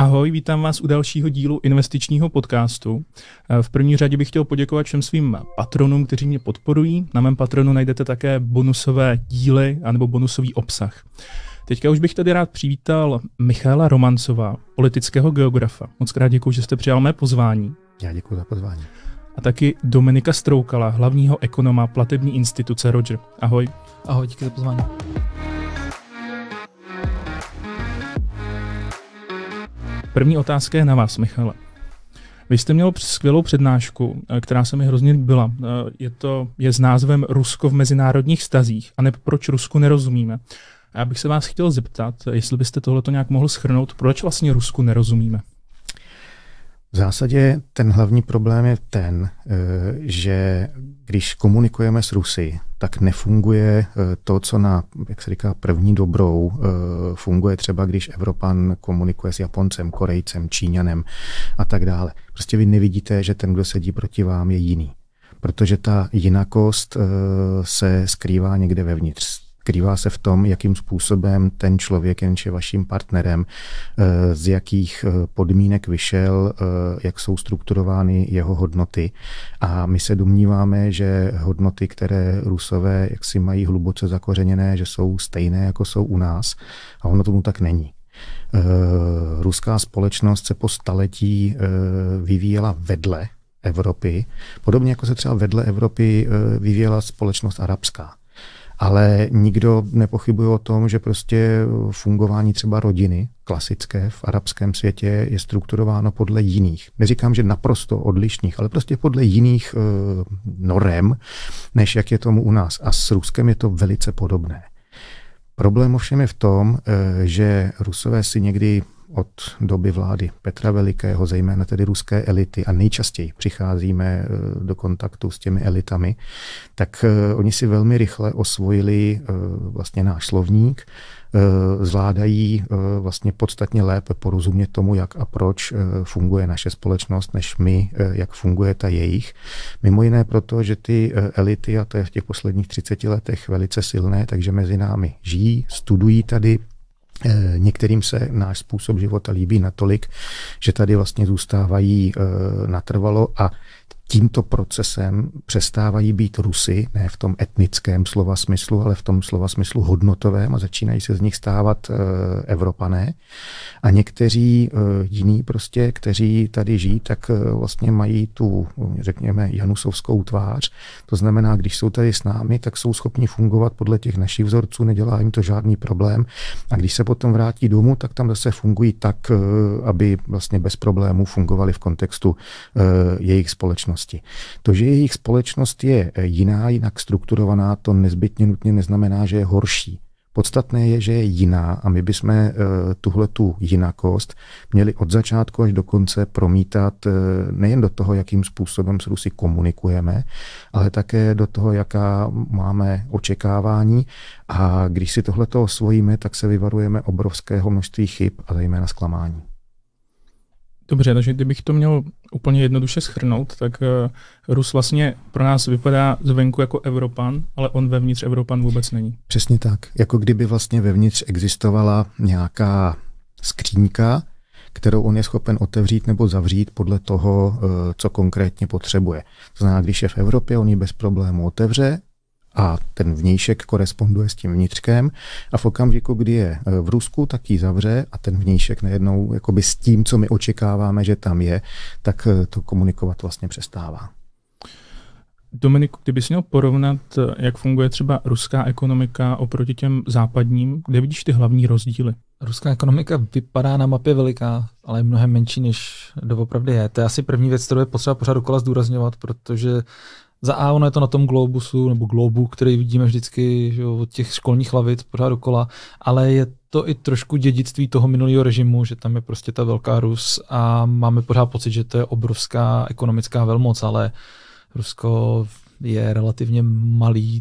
Ahoj, vítám vás u dalšího dílu investičního podcastu. V první řadě bych chtěl poděkovat všem svým patronům, kteří mě podporují. Na mém patronu najdete také bonusové díly anebo bonusový obsah. Teďka už bych tady rád přivítal Michála Romancova, politického geografa. Moc krát děkuji, že jste přijal mé pozvání. Já děkuji za pozvání. A taky Dominika Stroukala, hlavního ekonoma platební instituce Roger. Ahoj. Ahoj, díky za pozvání. První otázka je na vás, Michale. Vy jste měl skvělou přednášku, eh, která se mi hrozně líbila. Eh, je to je s názvem Rusko v mezinárodních stazích a ne proč Rusku nerozumíme. A já bych se vás chtěl zeptat, jestli byste tohleto nějak mohl schrnout, proč vlastně Rusku nerozumíme? V zásadě ten hlavní problém je ten, eh, že když komunikujeme s Rusy, tak nefunguje eh, to, co na, jak se říká, první dobrou eh, funguje třeba, když Evropan komunikuje s Japoncem, Korejcem, Číňanem a tak dále. Prostě vy nevidíte, že ten, kdo sedí proti vám, je jiný. Protože ta jinakost se skrývá někde vevnitř Skrývá se v tom, jakým způsobem ten člověk, jenž je vaším partnerem, eh, z jakých eh, podmínek vyšel, eh, jak jsou strukturovány jeho hodnoty. A my se domníváme, že hodnoty, které Rusové jaksi mají hluboce zakořeněné, že jsou stejné, jako jsou u nás. A ono tomu tak není. Ruská společnost se po staletí vyvíjela vedle Evropy, podobně jako se třeba vedle Evropy vyvíjela společnost arabská ale nikdo nepochybuje o tom, že prostě fungování třeba rodiny klasické v arabském světě je strukturováno podle jiných. Neříkám, že naprosto odlišných, ale prostě podle jiných e, norem, než jak je tomu u nás. A s Ruskem je to velice podobné. Problém ovšem je v tom, e, že Rusové si někdy od doby vlády Petra Velikého, zejména tedy ruské elity, a nejčastěji přicházíme eh, do kontaktu s těmi elitami, tak eh, oni si velmi rychle osvojili eh, vlastně náš slovník, zvládají vlastně podstatně lépe porozumět tomu, jak a proč funguje naše společnost, než my, jak funguje ta jejich. Mimo jiné proto, že ty elity, a to je v těch posledních 30 letech velice silné, takže mezi námi žijí, studují tady, některým se náš způsob života líbí natolik, že tady vlastně zůstávají eh, natrvalo a tímto procesem přestávají být Rusy, ne v tom etnickém slova smyslu, ale v tom slova smyslu hodnotovém a začínají se z nich stávat e, Evropané. A někteří e, jiní prostě, kteří tady žijí, tak e, vlastně mají tu, řekněme, janusovskou tvář. To znamená, když jsou tady s námi, tak jsou schopni fungovat podle těch našich vzorců, nedělá jim to žádný problém. A když se potom vrátí domů, tak tam zase fungují tak, aby vlastně bez problémů fungovali v kontextu jejich společnosti společnosti. To, že jejich společnost je eh, jiná, jinak strukturovaná, to nezbytně nutně neznamená, že je horší. Podstatné je, že je jiná a my bychom eh, tuhle tu jinakost měli od začátku až do konce promítat eh, nejen do toho, jakým způsobem s Rusy komunikujeme, ale také do toho, jaká máme očekávání a když si tohleto osvojíme, tak se vyvarujeme obrovského množství chyb a zejména zklamání. Dobře, takže kdybych to měl úplně jednoduše schrnout, tak uh, Rus vlastně pro nás vypadá zvenku jako Evropan, ale on vevnitř Evropan vůbec není. Přesně tak. Jako kdyby vlastně vevnitř existovala nějaká skřínka, kterou on je schopen otevřít nebo zavřít podle toho, eh, co konkrétně potřebuje. To znamená, když je v Evropě, on ji bez problému otevře, a ten vnějšek koresponduje s tím vnitřkem a v okamžiku, kdy je e, v Rusku, tak ji zavře a ten vnějšek najednou jakoby s tím, co my očekáváme, že tam je, tak e, to komunikovat vlastně přestává. Dominiku, kdybys měl porovnat, e, jak funguje třeba ruská ekonomika oproti těm západním, kde vidíš ty hlavní rozdíly? Ruská ekonomika vypadá na mapě veliká, ale je mnohem menší, než doopravdy je. To je asi první věc, kterou je potřeba pořád dokola zdůrazňovat, protože za A ono je to na tom globusu, nebo globu, který vidíme vždycky že jo, od těch školních lavic pořád dokola, ale je to i trošku dědictví toho minulého režimu, že tam je prostě ta velká Rus a máme pořád pocit, že to je obrovská ekonomická velmoc, ale Rusko je relativně malý.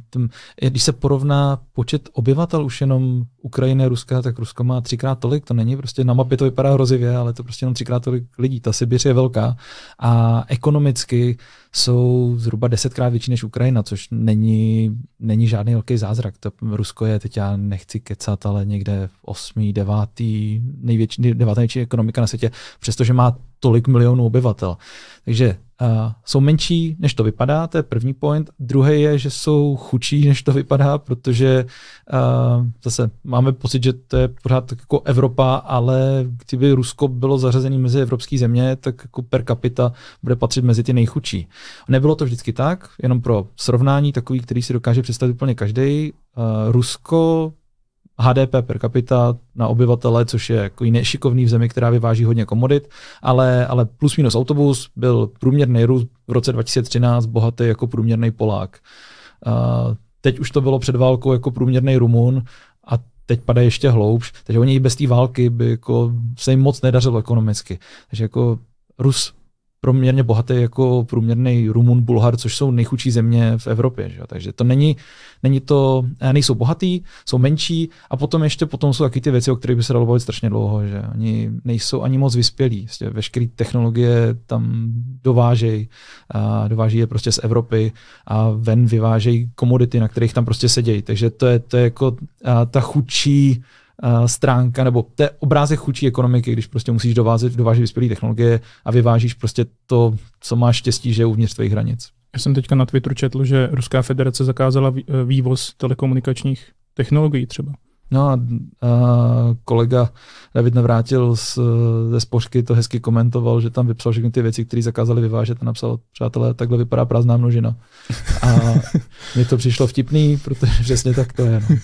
Když se porovná počet obyvatel už jenom Ukrajiny, Ruska, tak Rusko má třikrát tolik, to není prostě na mapě to vypadá hrozivě, ale to prostě jenom třikrát tolik lidí. Ta Sibiř je velká a ekonomicky jsou zhruba desetkrát větší než Ukrajina, což není, není žádný velký zázrak. To Rusko je, teď já nechci kecat, ale někde v osmý, devátý, největší, devátý největší ekonomika na světě, přestože má tolik milionů obyvatel. Takže uh, jsou menší, než to vypadá, to je první point. Druhý je, že jsou chudší, než to vypadá, protože uh, zase máme pocit, že to je pořád tak jako Evropa, ale kdyby Rusko bylo zařazené mezi evropské země, tak jako per capita bude patřit mezi ty nejchudší. Nebylo to vždycky tak, jenom pro srovnání takový, který si dokáže představit úplně každý. Uh, Rusko HDP per capita na obyvatele, což je jako nešikovný v zemi, která vyváží hodně komodit, ale, ale plus minus autobus byl průměrný Rus v roce 2013 bohatý jako průměrný Polák. Uh, teď už to bylo před válkou jako průměrný Rumun a teď padá ještě hloubš, takže oni i bez té války by jako se jim moc nedařilo ekonomicky. Takže jako Rus proměrně bohatý jako průměrný Rumun, Bulhar, což jsou nejchudší země v Evropě. Že? Takže to není, není to, nejsou bohatý, jsou menší a potom ještě potom jsou taky ty věci, o kterých by se dalo bavit strašně dlouho, že oni nejsou ani moc vyspělí. Vlastně veškeré technologie tam dovážejí, dováží je prostě z Evropy a ven vyvážejí komodity, na kterých tam prostě sedějí. Takže to je, to je jako ta chudší uh, stránka, nebo to je obrázek chudší ekonomiky, když prostě musíš dovázet, dovážet vyspělé technologie a vyvážíš prostě to, co máš štěstí, že je uvnitř tvých hranic. Já jsem teďka na Twitteru četl, že Ruská federace zakázala eh, vývoz telekomunikačních technologií třeba. No a, a kolega David Navrátil z, ze Spořky to hezky komentoval, že tam vypsal všechny ty věci, které zakázali vyvážet a napsal, přátelé, takhle vypadá prázdná množina. A mi to přišlo vtipný, protože přesně tak to je. No.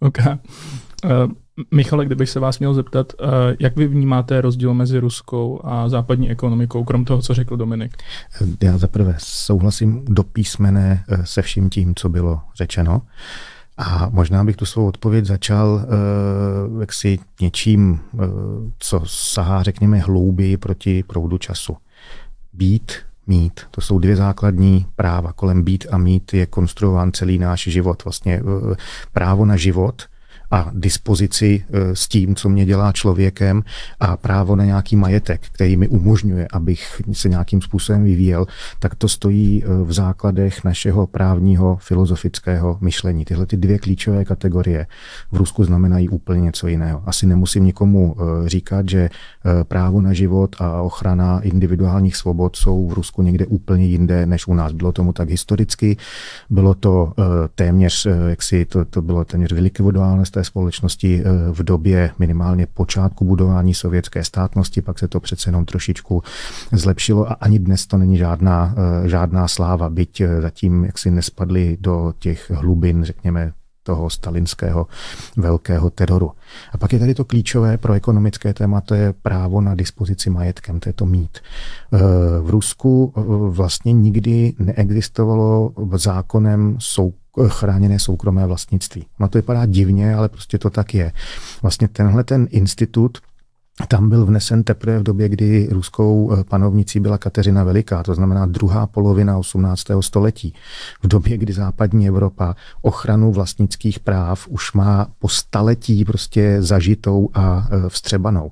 okay. Uh, Michale, kdybych se vás měl zeptat, uh, jak vy vnímáte rozdíl mezi ruskou a západní ekonomikou, krom toho, co řekl Dominik? Já zaprvé souhlasím do písmene eh, se vším tím, co bylo řečeno. A možná bych tu svou odpověď začal uh, jaksi něčím, uh, co sahá, řekněme, hlouběji proti proudu času. Být, mít. To jsou dvě základní práva. Kolem být a mít je konstruován celý náš život. Vlastně uh, právo na život a dispozici e, s tím, co mě dělá člověkem a právo na nějaký majetek, který mi umožňuje, abych se nějakým způsobem vyvíjel, tak to stojí e, v základech našeho právního filozofického myšlení. Tyhle ty dvě klíčové kategorie v Rusku znamenají úplně něco jiného. Asi nemusím nikomu e, říkat, že právo na život a ochrana individuálních svobod jsou v Rusku někde úplně jinde než u nás. Bylo tomu tak historicky, bylo to téměř, jak si to, to bylo téměř vylikvidováno z té společnosti eh, v době minimálně počátku budování sovětské státnosti, pak se to přece jenom trošičku zlepšilo a ani dnes to není žádná, eh, žádná sláva, byť eh, zatím jaksi nespadli do těch hlubin, řekněme, toho stalinského velkého teroru. A pak je tady to klíčové pro ekonomické téma, to je právo na dispozici majetkem, to je to mít. V Rusku vlastně nikdy neexistovalo zákonem sou chráněné soukromé vlastnictví. No to vypadá divně, ale prostě to tak je. Vlastně tenhle ten institut tam byl vnesen teprve v době, kdy ruskou eh, panovnicí byla Kateřina Veliká, to znamená druhá polovina 18. století. V době, kdy západní Evropa ochranu vlastnických práv už má po staletí prostě zažitou a eh, vstřebanou.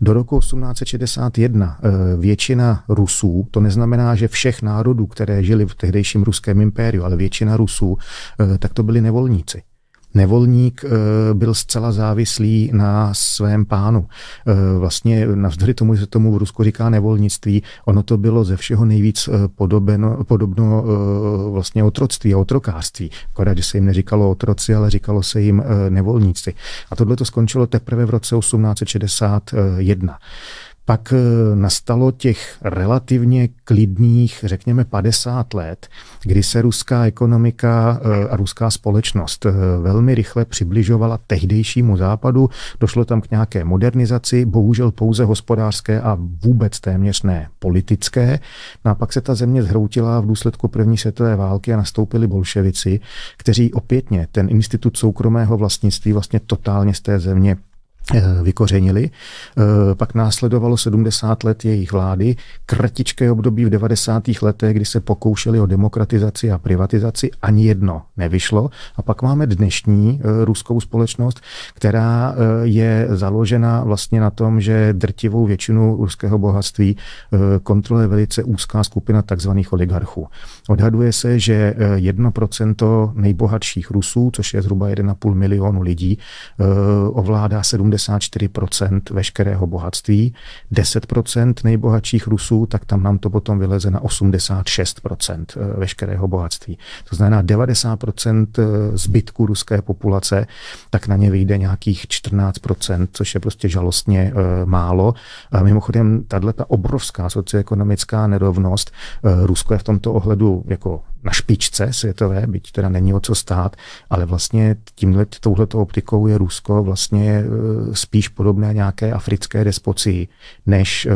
Do roku 1861 eh, většina Rusů, to neznamená, že všech národů, které žili v tehdejším ruském impériu, ale většina Rusů, tak to byli nevolníci. Nevolník eh, byl zcela závislý na svém pánu. Eh, vlastně navzdory tomu, že tomu v Rusku říká nevolnictví, ono to bylo ze všeho nejvíc eh, podobeno, podobno vlastně otroctví a otrokářství. Akorát, že se jim neříkalo otroci, ale říkalo se jim nevolníci. A tohle to skončilo teprve v roce 1861. Pak eh, nastalo těch relativně klidných, řekněme 50 let, kdy se ruská ekonomika eh, a ruská společnost eh, velmi rychle přibližovala tehdejšímu západu. Došlo tam k nějaké modernizaci, bohužel pouze hospodářské a vůbec téměř ne politické. No a pak se ta země zhroutila v důsledku první světové války a nastoupili bolševici, kteří opětně ten institut soukromého vlastnictví vlastně totálně z té země vykořenili. Eh, pak následovalo 70 let jejich vlády, kratičké období v 90. letech, kdy se pokoušeli o demokratizaci a privatizaci, ani jedno nevyšlo. A pak máme dnešní eh, ruskou společnost, která je založena vlastně na tom, že drtivou většinu ruského bohatství kontroluje velice úzká skupina takzvaných oligarchů. Odhaduje se, že 1% nejbohatších Rusů, což je zhruba 1,5 milionu lidí, ovládá 70 74% veškerého bohatství, 10% nejbohatších Rusů, tak tam nám to potom vyleze na 86% eh, veškerého bohatství. To znamená 90% eh, zbytku ruské populace, tak na ně vyjde nějakých 14%, což je prostě žalostně eh, málo. A mimochodem, tahle ta obrovská socioekonomická nerovnost, Rusko je v tomto ohledu jako na špičce světové, byť teda není o co stát, ale vlastně tímhle, touhleto optikou je Rusko vlastně e, spíš podobné nějaké africké despocii než e,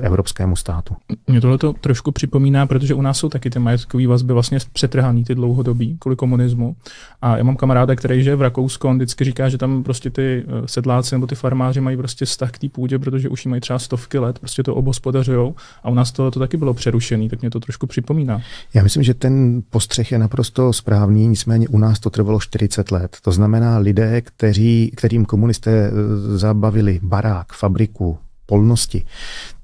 evropskému státu. Mě tohle to trošku připomíná, protože u nás jsou taky ty majetkové vazby vlastně přetrhaný ty dlouhodobí kvůli komunismu. A já mám kamaráda, který žije v Rakousku, on vždycky říká, že tam prostě ty e, sedláci nebo ty farmáři mají prostě vztah k té půdě, protože už ji mají třeba stovky let, prostě to obospodařují. A u nás to, to taky bylo přerušené, tak mě to trošku připomíná. Já myslím, že ten postřeh je naprosto správný, nicméně u nás to trvalo 40 let. To znamená lidé, kteří, kterým komunisté eh, zabavili barák, fabriku, polnosti,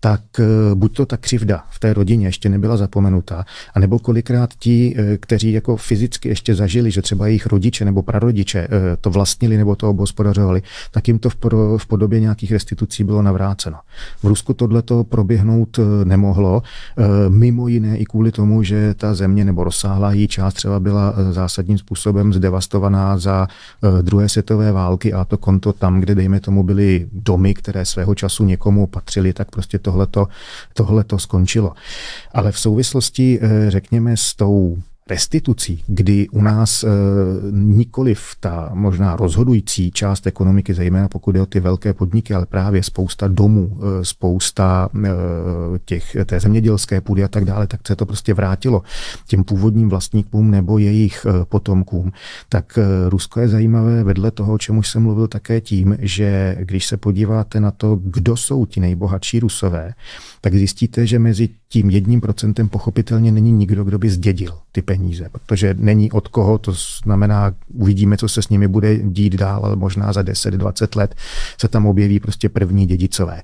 tak eh, buď to ta křivda v té rodině ještě nebyla zapomenutá, anebo kolikrát ti, eh, kteří jako fyzicky ještě zažili, že třeba jejich rodiče nebo prarodiče eh, to vlastnili nebo to obospodařovali, tak jim to v podobě nějakých restitucí bylo navráceno. V Rusku tohleto proběhnout nemohlo, mimo jiné i kvůli tomu, že ta země nebo rozsáhlá její část třeba byla zásadním způsobem zdevastovaná za druhé světové války a to konto tam, kde dejme tomu byly domy, které svého času někomu patřily, tak prostě to tohleto, tohleto skončilo. Ale v souvislosti, eh, řekněme, s tou restitucí, kdy u nás e, nikoliv ta možná rozhodující část ekonomiky, zejména pokud je o ty velké podniky, ale právě spousta domů, e, spousta e, těch, té zemědělské půdy a tak dále, tak se to prostě vrátilo těm původním vlastníkům nebo jejich e, potomkům. Tak e, Rusko je zajímavé vedle toho, o čem už jsem mluvil také tím, že když se podíváte na to, kdo jsou ti nejbohatší Rusové, tak zjistíte, že mezi tím jedním procentem pochopitelně není nikdo, kdo by zdědil ty peníze, protože není od koho, to znamená, uvidíme, co se s nimi bude dít dál, ale možná za 10-20 let se tam objeví prostě první dědicové.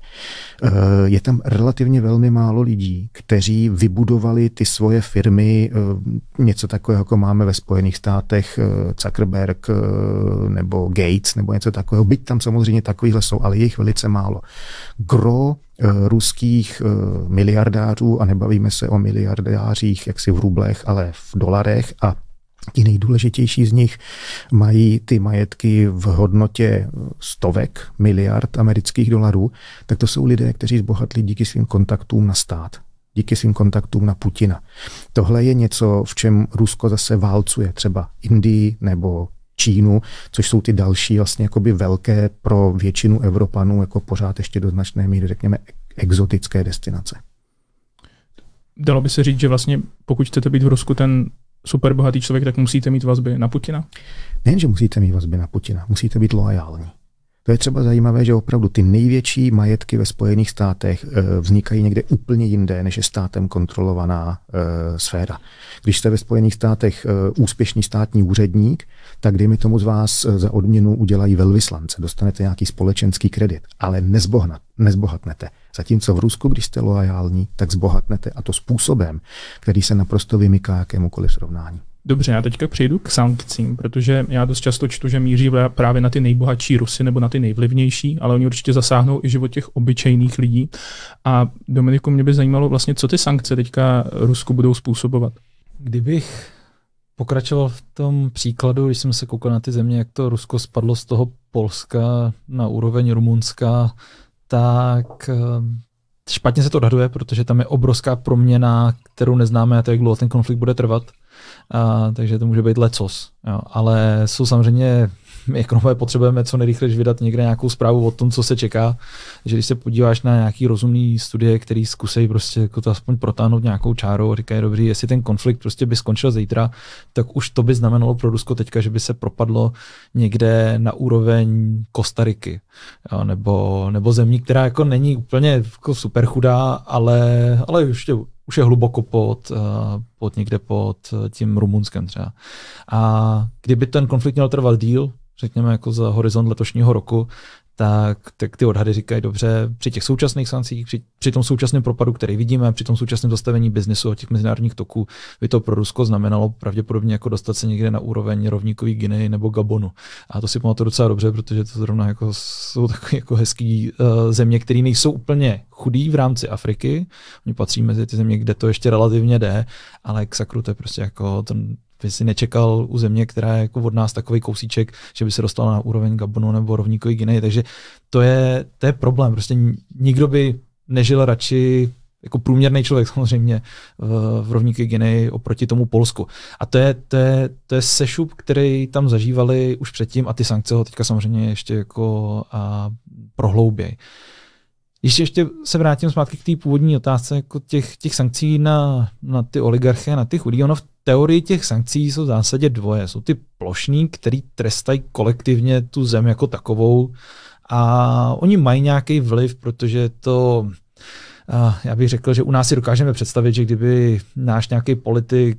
Eh, je tam relativně velmi málo lidí, kteří vybudovali ty svoje firmy, eh, něco takového, jako máme ve Spojených státech, eh, Zuckerberg nebo Gates nebo něco takového. Byť tam samozřejmě takovýhle jsou, ale je jich velice málo. Gro ruských miliardářů, a nebavíme se o miliardářích jaksi v rublech, ale v dolarech a Ti nejdůležitější z nich mají ty majetky v hodnotě stovek miliard amerických dolarů, tak to jsou lidé, kteří zbohatli díky svým kontaktům na stát, díky svým kontaktům na Putina. Tohle je něco, v čem Rusko zase válcuje třeba Indii nebo Čínu, což jsou ty další vlastně jakoby velké pro většinu Evropanů jako pořád ještě do značné míry, řekněme, exotické destinace. Dalo by se říct, že vlastně pokud chcete být v Rusku ten super bohatý člověk, tak musíte mít vazby na Putina? Nejen, že musíte mít vazby na Putina, musíte být loajální. To je třeba zajímavé, že opravdu ty největší majetky ve Spojených státech eh, vznikají někde úplně jinde, než je státem kontrolovaná e, sféra. Když jste ve Spojených státech e, úspěšný státní úředník, tak dejme tomu z vás za odměnu udělají velvyslance, dostanete nějaký společenský kredit, ale nezbohnat, nezbohatnete. Zatímco v Rusku, když jste loajální, tak zbohatnete a to způsobem, který se naprosto vymyká jakémukoliv srovnání. Dobře, já teďka přejdu k sankcím, protože já dost často čtu, že míří právě na ty nejbohatší Rusy nebo na ty nejvlivnější, ale oni určitě zasáhnou i život těch obyčejných lidí. A Dominiku, mě by zajímalo vlastně, co ty sankce teďka Rusku budou způsobovat. Kdybych pokračoval v tom příkladu, když jsem se koukal na ty země, jak to Rusko spadlo z toho Polska na úroveň Rumunska, tak eh, špatně se to odhaduje, protože tam je obrovská proměna, kterou neznáme a to, jak dlouho ten konflikt bude trvat. A, takže to může být lecos. Jo. Ale jsou samozřejmě my ekonomové potřebujeme co nejrychleji vydat někde nějakou zprávu o tom, co se čeká, že když se podíváš na nějaký rozumný studie, který zkusí prostě jako to aspoň protáhnout nějakou čárou a říkají, dobrý, jestli ten konflikt prostě by skončil zítra, tak už to by znamenalo pro Rusko teďka, že by se propadlo někde na úroveň Kostariky, jo, nebo, nebo zemí, která jako není úplně jako super chudá, ale, ale ještě už je hluboko pod, eh, pod někde pod eh, tím Rumunskem třeba. A kdyby ten konflikt měl trvat díl, řekněme jako za horizont letošního roku, tak, tak ty odhady říkají dobře, při těch současných sankcích, při, při tom současném propadu, který vidíme, při tom současném zastavení biznesu a těch mezinárodních toků, by to pro Rusko znamenalo pravděpodobně jako dostat se někde na úroveň rovníkový Guinea nebo Gabonu. A to si pamatuju docela dobře, protože to zrovna jako jsou takové jako hezký uh, země, které nejsou úplně chudý v rámci Afriky. Oni patří mezi ty země, kde to ještě relativně jde, ale k sakru to je prostě jako ten by si nečekal u země, která je jako od nás takový kousíček, že by se dostala na úroveň Gabonu nebo rovníkový Guinea. Takže to je, to je problém. Prostě nikdo by nežil radši jako průměrný člověk samozřejmě v, rovníky Guinea oproti tomu Polsku. A to je, to je, to je sešup, který tam zažívali už předtím a ty sankce ho teďka samozřejmě ještě jako a, prohlouběj. Když ještě se vrátím zpátky k té původní otázce jako těch, těch sankcí na, na ty oligarchy, na ty chudí, ono v teorii těch sankcí jsou v zásadě dvoje. Jsou ty plošní, který trestají kolektivně tu zem jako takovou a oni mají nějaký vliv, protože to já bych řekl, že u nás si dokážeme představit, že kdyby náš nějaký politik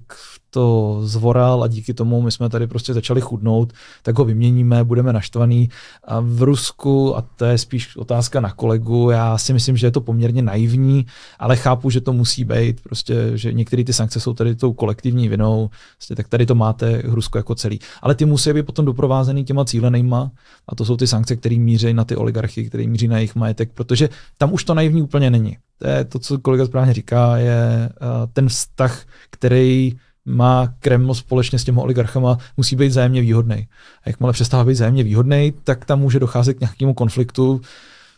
to zvoral a díky tomu my jsme tady prostě začali chudnout, tak ho vyměníme, budeme naštvaný. A v Rusku, a to je spíš otázka na kolegu, já si myslím, že je to poměrně naivní, ale chápu, že to musí být, prostě, že některé ty sankce jsou tady tou kolektivní vinou, prostě, tak tady to máte Rusko jako celý. Ale ty musí být potom doprovázený těma cílenýma a to jsou ty sankce, které míří na ty oligarchy, které míří na jejich majetek, protože tam už to naivní úplně není. To je to, co kolega správně říká, je uh, ten vztah, který má Kreml společně s těmi oligarchama, musí být zájemně výhodný. A jakmile přestává být zájemně výhodný, tak tam může docházet k nějakému konfliktu,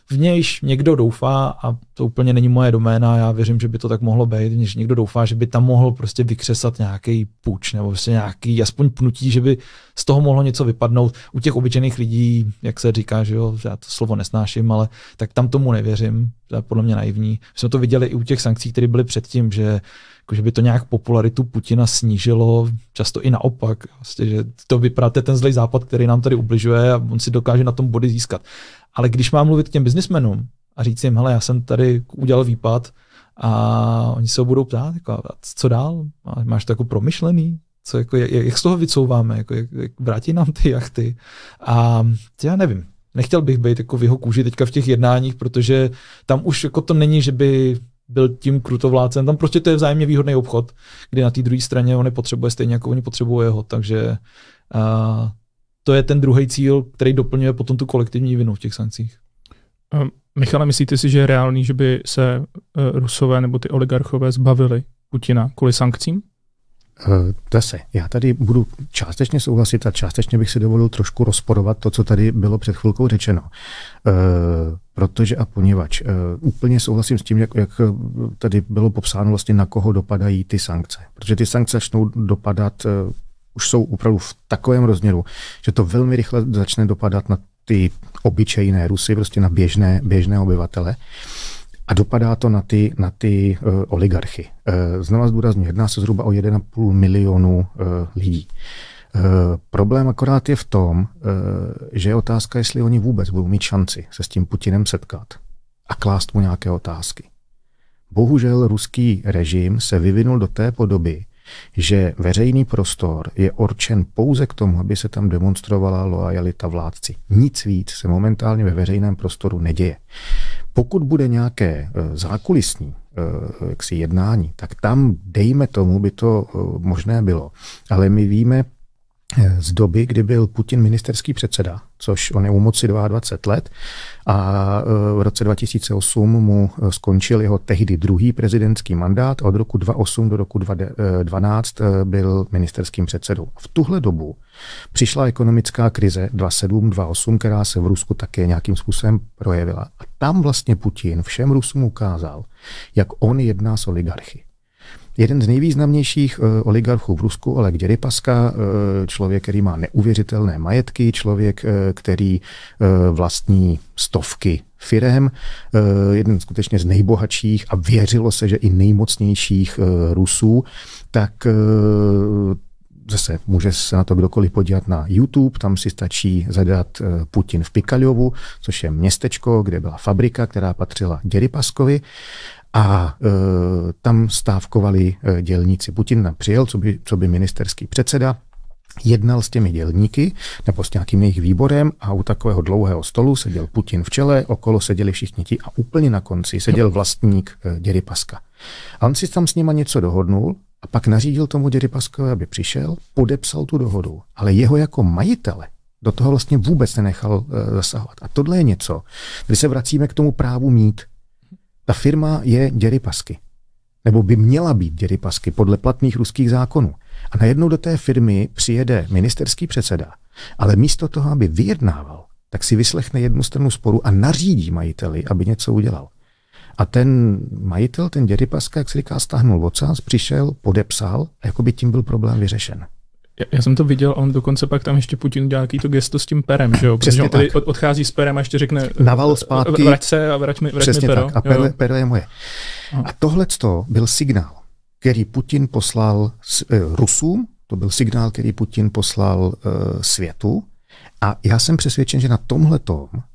v nějž někdo doufá, a to úplně není moje doména, já věřím, že by to tak mohlo být, než někdo doufá, že by tam mohl prostě vykřesat nějaký puč nebo prostě nějaký aspoň pnutí, že by z toho mohlo něco vypadnout. U těch obyčejných lidí, jak se říká, že jo, já to slovo nesnáším, ale tak tam tomu nevěřím, to je podle mě naivní. My jsme to viděli i u těch sankcí, které byly předtím, že jako, že by to nějak popularitu Putina snížilo, často i naopak, vlastně, že to vypráte ten zlej západ, který nám tady ubližuje a on si dokáže na tom body získat. Ale když mám mluvit k těm biznismenům a říct jim, hele, já jsem tady udělal výpad a oni se ho budou ptát, jako, co dál? Máš to jako promyšlený? Co, jako, jak, jak z toho vycouváme? Jako, jak, jak vrátí nám ty jachty? A já nevím, nechtěl bych být jako v jeho kůži teďka v těch jednáních, protože tam už jako to není, že by byl tím krutovládcem. Tam prostě to je vzájemně výhodný obchod, kdy na té druhé straně on potřebuje stejně jako oni potřebují jeho. Takže a, to je ten druhý cíl, který doplňuje potom tu kolektivní vinu v těch sankcích. Um, Michale, myslíte si, že je reálný, že by se uh, Rusové nebo ty oligarchové zbavili Putina kvůli sankcím? Uh, zase, já tady budu částečně souhlasit a částečně bych si dovolil trošku rozporovat to, co tady bylo před chvilkou řečeno. Uh, protože a poněvadž uh, úplně souhlasím s tím, jak, jak tady bylo popsáno vlastně, na koho dopadají ty sankce. Protože ty sankce začnou dopadat, uh, už jsou opravdu v takovém rozměru, že to velmi rychle začne dopadat na ty obyčejné Rusy, prostě na běžné, běžné obyvatele. A dopadá to na ty, na ty uh, oligarchy. Uh, znova zdůraznuju, jedná se zhruba o 1,5 milionu uh, lidí. Uh, problém akorát je v tom, uh, že je otázka, jestli oni vůbec budou mít šanci se s tím Putinem setkat a klást mu nějaké otázky. Bohužel ruský režim se vyvinul do té podoby, že veřejný prostor je určen pouze k tomu, aby se tam demonstrovala loajalita vládci. Nic víc se momentálně ve veřejném prostoru neděje. Pokud bude nějaké eh, zákulisní eh, jaksi jednání, tak tam, dejme tomu, by to eh, možné bylo. Ale my víme z doby, kdy byl Putin ministerský předseda, což on je u moci 22 let a e, v roce 2008 mu e, skončil jeho tehdy druhý prezidentský mandát a od roku 2008 do roku 2012 e, byl ministerským předsedou. V tuhle dobu přišla ekonomická krize 27-28, která se v Rusku také nějakým způsobem projevila. A tam vlastně Putin všem Rusům ukázal, jak on jedná s oligarchy. Jeden z nejvýznamnějších uh, oligarchů v Rusku, Oleg Děrypaska, uh, člověk, který má neuvěřitelné majetky, člověk, uh, který vlastní stovky firem, jeden skutečně z nejbohatších a věřilo se, že i nejmocnějších Rusů, tak zase může se na to kdokoliv podívat na YouTube, tam si stačí zadat Putin v Pikaljovu, což je městečko, kde byla fabrika, která patřila Děrypaskovi a e, tam stávkovali e, dělníci. Putin přijel, co by, co by ministerský předseda, jednal s těmi dělníky nebo s nějakým jejich výborem a u takového dlouhého stolu seděl Putin v čele, okolo seděli všichni ti a úplně na konci seděl vlastník e, Děrypaska. A on si tam s nima něco dohodnul a pak nařídil tomu Děrypaskovi, aby přišel, podepsal tu dohodu, ale jeho jako majitele do toho vlastně vůbec nenechal e, zasahovat. A tohle je něco, kdy se vracíme k tomu právu mít. Ta firma je Děrypasky. Nebo by měla být Děrypasky podle platných ruských zákonů. A najednou do té firmy přijede ministerský předseda, ale místo toho, aby vyjednával, tak si vyslechne jednu stranu sporu a nařídí majiteli, aby něco udělal. A ten majitel, ten Děrypaska, jak se říká, stáhnul ocas, přišel, podepsal a jako by tím byl problém vyřešen. Já, já jsem to viděl, on dokonce pak tam ještě Putin udělal to gesto s tím perem, že jo? Protože on od, odchází s perem a ještě řekne Naval zpátky. Vrať se a vrať mi, vrať Přesně mi pero. tak. A pero, pero je moje. A tohle byl signál, který Putin poslal s, e, Rusům, to byl signál, který Putin poslal e, světu. A já jsem přesvědčen, že na tomhle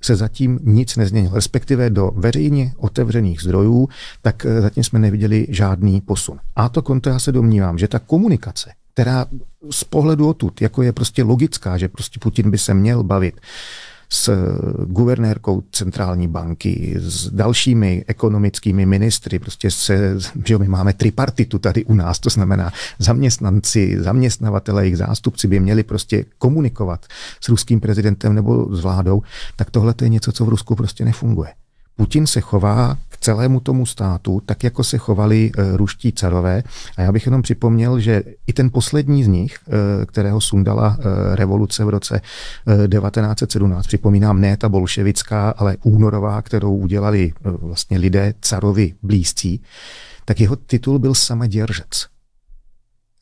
se zatím nic nezměnilo, respektive do veřejně otevřených zdrojů, tak e, zatím jsme neviděli žádný posun. A to konto já se domnívám, že ta komunikace která z pohledu odtud, jako je prostě logická, že prostě Putin by se měl bavit s guvernérkou centrální banky, s dalšími ekonomickými ministry, prostě se, že my máme tripartitu tady u nás, to znamená zaměstnanci, zaměstnavatele, jejich zástupci by měli prostě komunikovat s ruským prezidentem nebo s vládou, tak tohle je něco, co v Rusku prostě nefunguje. Putin se chová k celému tomu státu, tak jako se chovali e, ruští carové. A já bych jenom připomněl, že i ten poslední z nich, e, kterého sundala e, revoluce v roce e, 1917, připomínám ne ta bolševická, ale únorová, kterou udělali vlastně lidé carovi blízcí, tak jeho titul byl Samoděržec.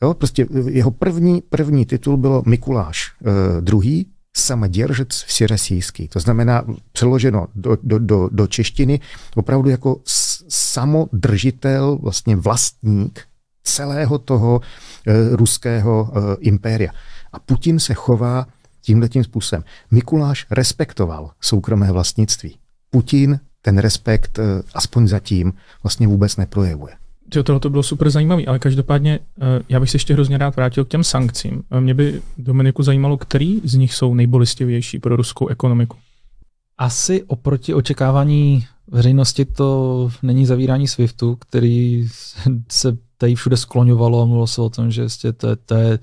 Jo, prostě jeho první, první titul bylo Mikuláš e, druhý, samoděržec všerasijský. To znamená přeloženo do, do, do, do češtiny opravdu jako samodržitel, vlastně vlastník celého toho e, ruského e, impéria. A Putin se chová tímhle tím způsobem. Mikuláš respektoval soukromé vlastnictví. Putin ten respekt, e, aspoň zatím, vlastně vůbec neprojevuje. Jo, tohle to bylo super zajímavé, ale každopádně eh, já bych se ještě hrozně rád vrátil k těm sankcím. Eh, mě by, Dominiku, zajímalo, který z nich jsou nejbolistivější pro ruskou ekonomiku. Asi oproti očekávání veřejnosti to není zavírání SWIFTu, který se tady všude skloňovalo a mluvilo se o tom, že vlastně to, je, to je,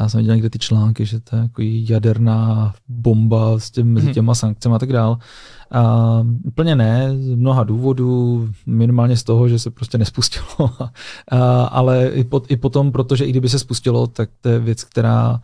já jsem viděl někde ty články, že to je jako jaderná bomba s těm, mezi mhm. těma sankcemi a tak dál. A úplně ne, z mnoha důvodů, minimálně z toho, že se prostě nespustilo, a, ale i, pot, i potom, protože i kdyby se spustilo, tak to je věc, která,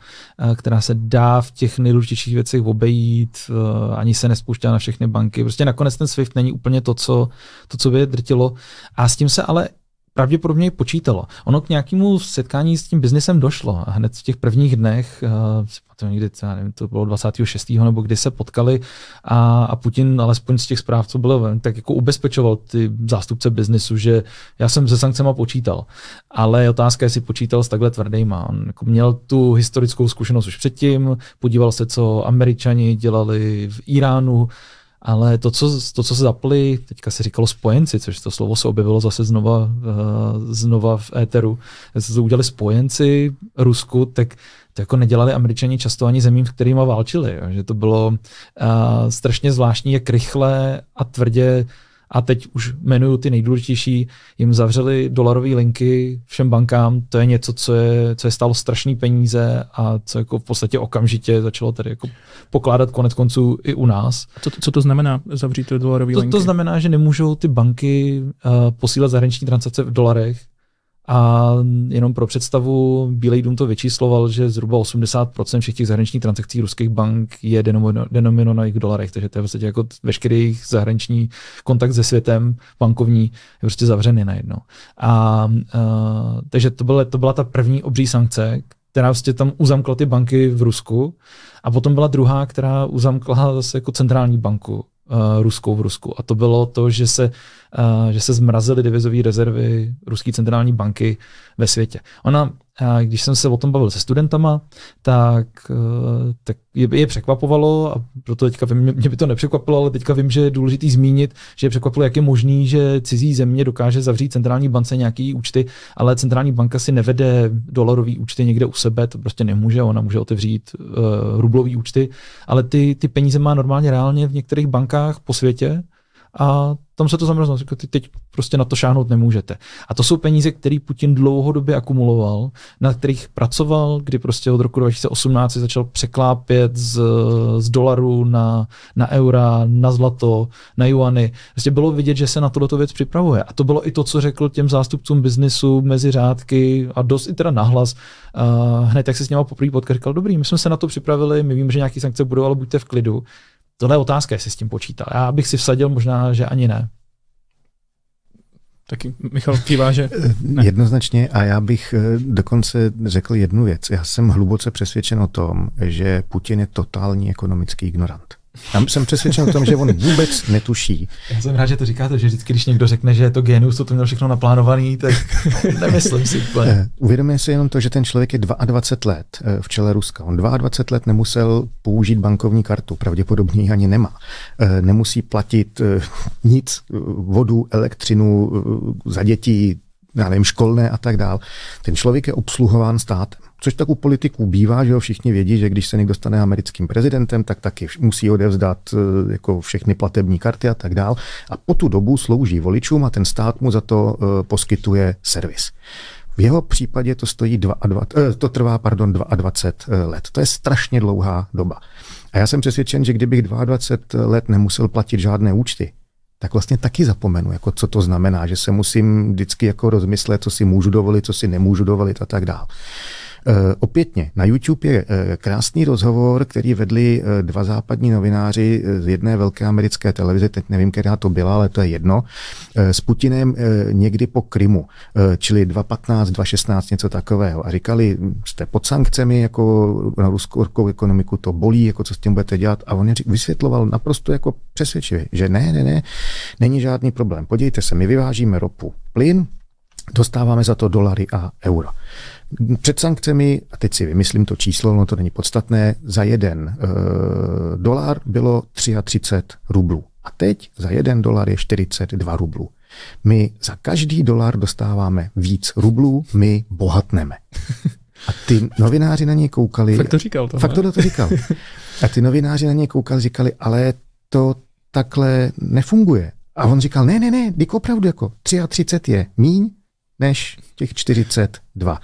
která se dá v těch nejdůležitějších věcech obejít, ani se nespouští na všechny banky. Prostě nakonec ten SWIFT není úplně to, co, to, co by je drtilo. A s tím se ale pravděpodobně počítalo. Ono k nějakému setkání s tím biznesem došlo. A hned v těch prvních dnech, uh, někdy, já nevím, to bylo 26. nebo kdy se potkali a, a Putin, alespoň z těch zpráv, co bylo, tak jako ubezpečoval ty zástupce biznesu, že já jsem se sankcemi počítal. Ale otázka je, jestli počítal s takhle tvrdýma. On jako měl tu historickou zkušenost už předtím, podíval se, co američani dělali v Iránu, ale to co, to, co se zapli, teďka se říkalo spojenci, což to slovo se objevilo zase znova, uh, znova v éteru, se to udělali spojenci Rusku, tak to jako nedělali američani často ani zemím, s kterými válčili. Jo. Že to bylo uh, strašně zvláštní, jak rychle a tvrdě a teď už jmenuju ty nejdůležitější, jim zavřeli dolarové linky všem bankám, to je něco, co je, co je stalo strašné peníze a co jako v podstatě okamžitě začalo tady jako pokládat konec konců i u nás. Co, co to znamená zavřít dolarové linky? To znamená, že nemůžou ty banky uh, posílat zahraniční transakce v dolarech, A jenom pro představu, Bílej dům to vyčísloval, že zhruba 80% všech těch zahraničních transakcí ruských bank je denominováno v dolarech, takže to je vlastně jako veškerý jejich zahraniční kontakt se světem bankovní je prostě zavřený najednou. A, a takže to byla, to byla ta první obří sankce, která vlastně tam uzamkla ty banky v Rusku. A potom byla druhá, která uzamkla zase jako centrální banku uh, ruskou v Rusku. A to bylo to, že se, že se zmrazily devizové rezervy ruské centrální banky ve světě. Ona a když jsem se o tom bavil se studentama, tak, eh, tak je, je překvapovalo a proto teďka vím, mě by to nepřekvapilo, ale teďka vím, že je důležitý zmínit, že je překvapilo, jak je možný, že cizí země dokáže zavřít centrální bance nějaký účty, ale centrální banka si nevede dolarový účty někde u sebe, to prostě nemůže, ona může otevřít uh, rublový účty, ale ty, ty peníze má normálně reálně v některých bankách po světě a tam se to zamrzlo. Řekl, ty teď prostě na to šáhnout nemůžete. A to jsou peníze, které Putin dlouhodobě akumuloval, na kterých pracoval, kdy prostě od roku 2018 začal překlápět z, z dolaru na, na eura, na zlato, na juany. Prostě bylo vidět, že se na tohleto věc připravuje. A to bylo i to, co řekl těm zástupcům biznisu mezi řádky a dost i teda nahlas. Uh, hned jak se s něma poprvé potkal, říkal, dobrý, my jsme se na to připravili, my víme, že nějaké sankce budou, ale buďte v klidu. Tohle je otázka, jestli s tím počítal. Já bych si vsadil možná, že ani ne. Taky Michal kývá, že ne. Jednoznačně a já bych eh, dokonce řekl jednu věc. Já jsem hluboce přesvědčen o tom, že Putin je totální ekonomický ignorant. Já jsem přesvědčen o tom, že on vůbec netuší. Já jsem rád, že to říkáte, že vždycky, když někdo řekne, že je to genius, to, to měl všechno naplánovaný, tak nemyslím si úplně. Eh, uvědomuje si jenom to, že ten člověk je 22 let eh, v čele Ruska. On 22 let nemusel použít bankovní kartu, pravděpodobně ji ani nemá. Eh, nemusí platit nic, vodu, elektřinu za děti, já nevím, školné a tak dál. Ten člověk je obsluhován státem. Což tak u politiků bývá, že jo, všichni vědí, že když se někdo stane americkým prezidentem, tak taky musí odevzdat eh, jako všechny platební karty a tak dál. A po tu dobu slouží voličům a ten stát mu za to uh, poskytuje servis. V jeho případě to stojí 22, eh, to trvá pardon, 22 let. To je strašně dlouhá doba. A já jsem přesvědčen, že kdybych 22 let nemusel platit žádné účty, tak vlastně taky zapomenu, jako co to znamená, že se musím vždycky jako rozmyslet, co si můžu dovolit, co si nemůžu dovolit a tak dále. Eh, opětně, na YouTube je eh, krásný rozhovor, který vedli eh, dva západní novináři z jedné velké americké televize, teď nevím, která to byla, ale to je jedno, s Putinem někdy po Krymu, čili 2.15, 2.16, něco takového. A říkali, jste pod sankcemi jako na ruskou ekonomiku, to bolí, jako co s tím budete dělat. A on je vysvětloval naprosto jako přesvědčivě, že ne, ne, ne, není žádný problém. Podívejte se, my vyvážíme ropu, plyn, dostáváme za to dolary a euro. Před sankcemi, a teď si vymyslím to číslo, no to není podstatné, za jeden e, dolar bylo 33 rublů. A teď za jeden dolar je 42 rublů. My za každý dolar dostáváme víc rublů, my bohatneme. A ty novináři na něj koukali. Fakt to říkal. To, fakt to, to říkal. A ty novináři na něj koukali, říkali, ale to takhle nefunguje. A on říkal, ne, ne, ne, dík opravdu jako 33 je míň, než těch 42.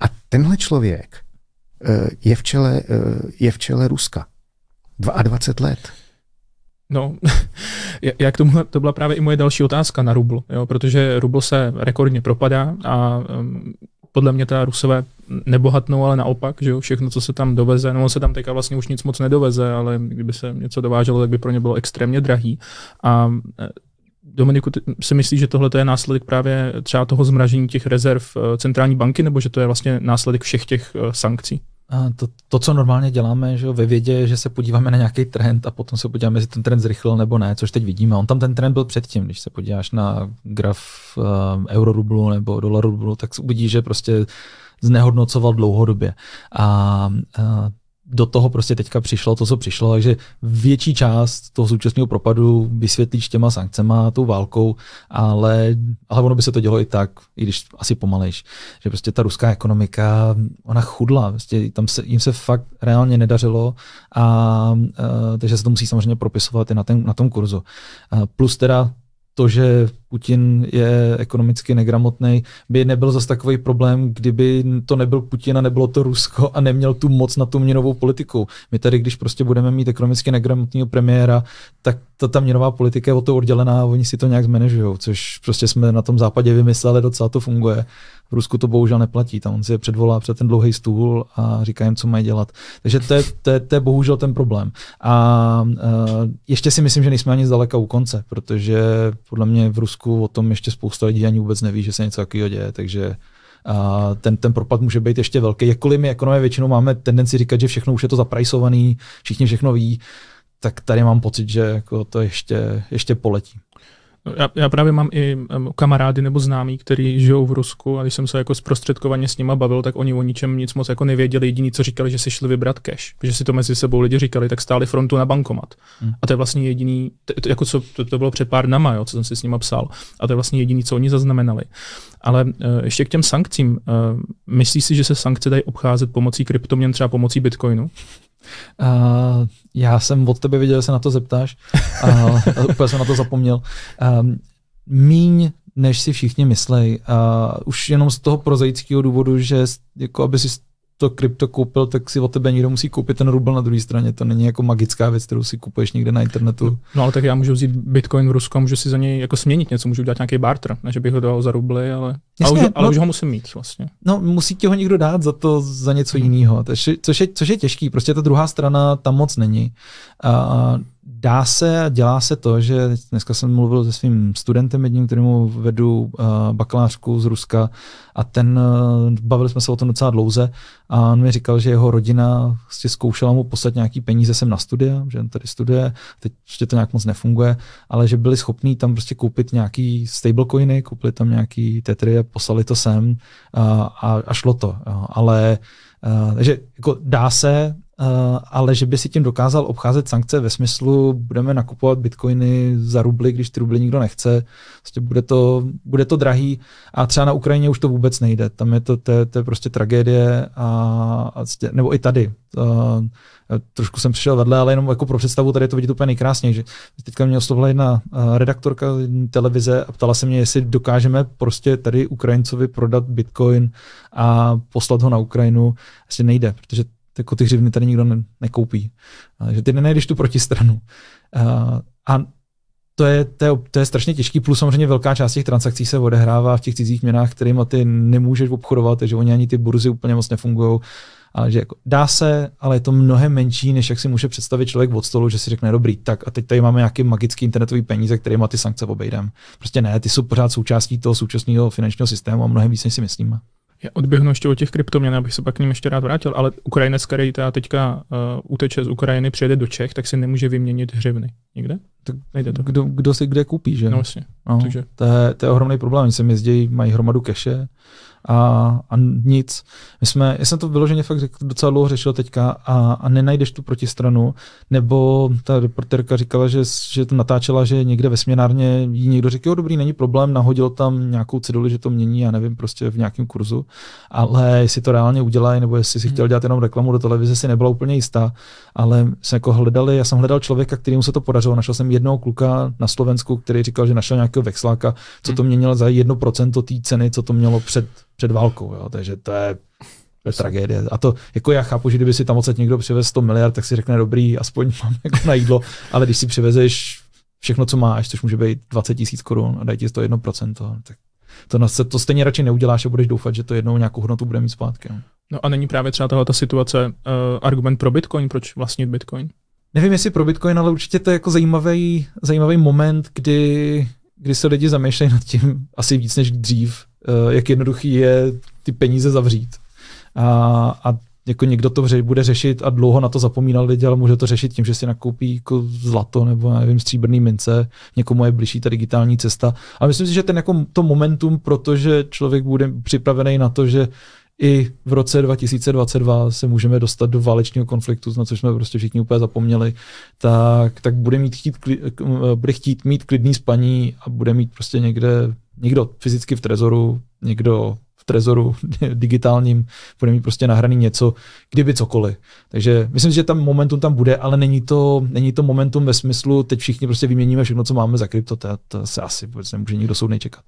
A tenhle člověk eh, je v čele, eh, je v čele Ruska. 22 let. No, jak tomu, to byla právě i moje další otázka na rubl, jo, protože rubl se rekordně propadá a um, podle mě teda Rusové nebohatnou, ale naopak, že jo, všechno, co se tam doveze, no se tam teďka vlastně už nic moc nedoveze, ale kdyby se něco dováželo, tak by pro ně bylo extrémně drahý. A Dominiku, si myslíš, že tohle je následek právě třeba toho zmražení těch rezerv eh, centrální banky, nebo že to je vlastně následek všech těch eh, sankcí? A to, to, co normálně děláme že ve vědě, že se podíváme na nějaký trend a potom se podíváme, jestli ten trend zrychlil nebo ne, což teď vidíme. On tam ten trend byl předtím, když se podíváš na graf uh, eurorublu nebo dolarublu, tak uvidíš, že prostě znehodnocoval dlouhodobě. A uh, do toho prostě teďka přišlo to, co přišlo, takže větší část toho současného propadu vysvětlíš těma sankcema, tou válkou, ale, ale ono by se to dělo i tak, i když asi pomalejš, že prostě ta ruská ekonomika, ona chudla, prostě tam se, jim se fakt reálně nedařilo a, a takže se to musí samozřejmě propisovat i na, ten, na tom kurzu. A plus teda to, že Putin je ekonomicky negramotný, by nebyl zase takový problém, kdyby to nebyl Putin a nebylo to Rusko a neměl tu moc na tu měnovou politiku. My tady, když prostě budeme mít ekonomicky negramotného premiéra, tak ta, ta měnová politika je o to oddělená a oni si to nějak zmanežují, což prostě jsme na tom západě vymysleli, docela to funguje. V Rusku to bohužel neplatí, tam on si je předvolá před ten dlouhý stůl a říká jim, co mají dělat. Takže to je, to je, to je bohužel ten problém. A uh, ještě si myslím, že nejsme ani zdaleka u konce, protože podle mě v Rusku o tom ještě spousta lidí ani vůbec neví, že se něco takového děje, takže a ten, ten propad může být ještě velký. Jakkoliv my ekonomie většinou máme tendenci říkat, že všechno už je to zaprajsovaný, všichni všechno ví, tak tady mám pocit, že jako to ještě, ještě poletí. Já, já právě mám i kamarády nebo známí, kteří žijou v Rusku a když jsem se jako zprostředkovaně s nima bavil, tak oni o ničem nic moc jako nevěděli. Jediný, co říkali, že si šli vybrat cash, že si to mezi sebou lidi říkali, tak stáli frontu na bankomat. Hmm. A to je vlastně jediný, to, jako co, to, to bylo před pár dnama, jo, co jsem si s nima psal. A to je vlastně jediný, co oni zaznamenali. Ale uh, ještě k těm sankcím. Uh, myslíš si, že se sankce dají obcházet pomocí kryptoměn, třeba pomocí bitcoinu? Uh, já jsem od tebe viděl, že se na to zeptáš. Uh, úplně jsem na to zapomněl. Uh, míň, než si všichni myslej. Uh, už jenom z toho prozaického důvodu, že jako aby si to krypto koupil, tak si o tebe někdo musí koupit ten rubl na druhé straně. To není jako magická věc, kterou si kupuješ někde na internetu. No, no ale tak já můžu vzít bitcoin v Rusku a můžu si za něj jako směnit něco, můžu udělat nějaký barter, ne že bych ho dal za rubly, ale, Jasně, ale, už, ale no, už ho musím mít vlastně. No, musí ti ho někdo dát za to, za něco hmm. jiného, což je, což je těžký, prostě ta druhá strana tam moc není. A dá se, dělá se to, že dneska jsem mluvil se svým studentem jedním, kterému vedu uh, bakalářku z Ruska a ten, uh, bavili jsme se o tom docela dlouze a on mi říkal, že jeho rodina prostě zkoušela mu poslat nějaký peníze sem na studia, že on tady studuje, teď ještě to nějak moc nefunguje, ale že byli schopní tam prostě koupit nějaký stablecoiny, koupili tam nějaký tetry a poslali to sem uh, a, a šlo to. Uh, ale Uh, takže jako dá se, ale že by si tím dokázal obcházet sankce ve smyslu, budeme nakupovat bitcoiny za rubly, když ty rubly nikdo nechce, prostě bude to, bude to drahý a třeba na Ukrajině už to vůbec nejde, tam je to, to, to je prostě tragédie a, a nebo i tady. Uh, trošku jsem přišel vedle, ale jenom jako pro představu tady je to vidět úplně nejkrásněji, že teďka mě oslovila jedna uh, redaktorka televize a ptala se mě, jestli dokážeme prostě tady Ukrajincovi prodat bitcoin a poslat ho na Ukrajinu. Asi nejde, protože jako ty hřivny tady nikdo ne, nekoupí. že ty nenajdeš tu protistranu. A, a to je, to, je, to je strašně těžký, plus samozřejmě velká část těch transakcí se odehrává v těch cizích měnách, kterými ty nemůžeš obchodovat, takže oni ani ty burzy úplně moc nefungují. Ale že jako dá se, ale je to mnohem menší, než jak si může představit člověk od stolu, že si řekne, dobrý, tak a teď tady máme nějaký magický internetový peníze, kterými ty sankce obejdem. Prostě ne, ty jsou pořád součástí toho současného finančního systému a mnohem víc, než si myslíme. Já odběhnu ještě o těch kryptoměn, abych se pak k ním ještě rád vrátil, ale Ukrajinec, který teda teďka uh, uteče z Ukrajiny, přijede do Čech, tak si nemůže vyměnit hřivny. Nikde? Tak nejde to. Kdo, kdo si kde koupí, že? No vlastně. No, Takže. To, je, to je ohromný problém. Oni sem jezdí, mají hromadu keše, a, a nic. My jsme, já jsem to vyloženě fakt řekl, docela dlouho řešil teďka a, a nenajdeš tu protistranu, nebo ta reporterka říkala, že, že to natáčela, že někde ve směnárně jí někdo řekl, jo dobrý, není problém, nahodil tam nějakou ceduli, že to mění, já nevím, prostě v nějakém kurzu, ale jestli to reálně udělají, nebo jestli si chtěl dělat jenom reklamu do televize, si nebyla úplně jistá, ale jsme jako hledali, já jsem hledal člověka, kterému se to podařilo, našel jsem jednoho kluka na Slovensku, který říkal, že našel nějakého vexláka, co to měnilo za 1% té ceny, co to mělo před před válkou, jo, takže to je to je tragédie. A to, jako já chápu, že kdyby si tam odsaď někdo přivez 100 miliard, tak si řekne, dobrý, aspoň mám jako na jídlo, ale když si přivezeš všechno, co máš, což může být 20 tisíc korun a dají ti to 1%, tak to, to, to stejně radši neuděláš a budeš doufat, že to jednou nějakou hodnotu bude mít zpátky. No, no a není právě třeba tahle ta situace uh, argument pro Bitcoin, proč vlastnit Bitcoin? Nevím, jestli pro Bitcoin, ale určitě to je jako zajímavý, zajímavý moment, kdy, kdy se lidi zamýšlejí nad tím asi víc než dřív, jak jednoduchý je ty peníze zavřít. A, a jako někdo to bude řešit a dlouho na to zapomínal lidi, ale může to řešit tím, že si nakoupí jako zlato nebo nevím, stříbrný mince, někomu je blížší ta digitální cesta. A myslím si, že ten jako to momentum, protože člověk bude připravený na to, že i v roce 2022 se můžeme dostat do válečného konfliktu, na což jsme prostě všichni úplně zapomněli, tak, tak bude, mít chtít, bude chtít mít klidný spaní a bude mít prostě někde někdo fyzicky v trezoru, někdo v trezoru digitálním, bude mít prostě nahraný něco, kdyby cokoliv. Takže myslím, že tam momentum tam bude, ale není to, není to momentum ve smyslu, teď všichni prostě vyměníme všechno, co máme za krypto, to, to se asi vůbec nemůže nikdo soudnej čekat.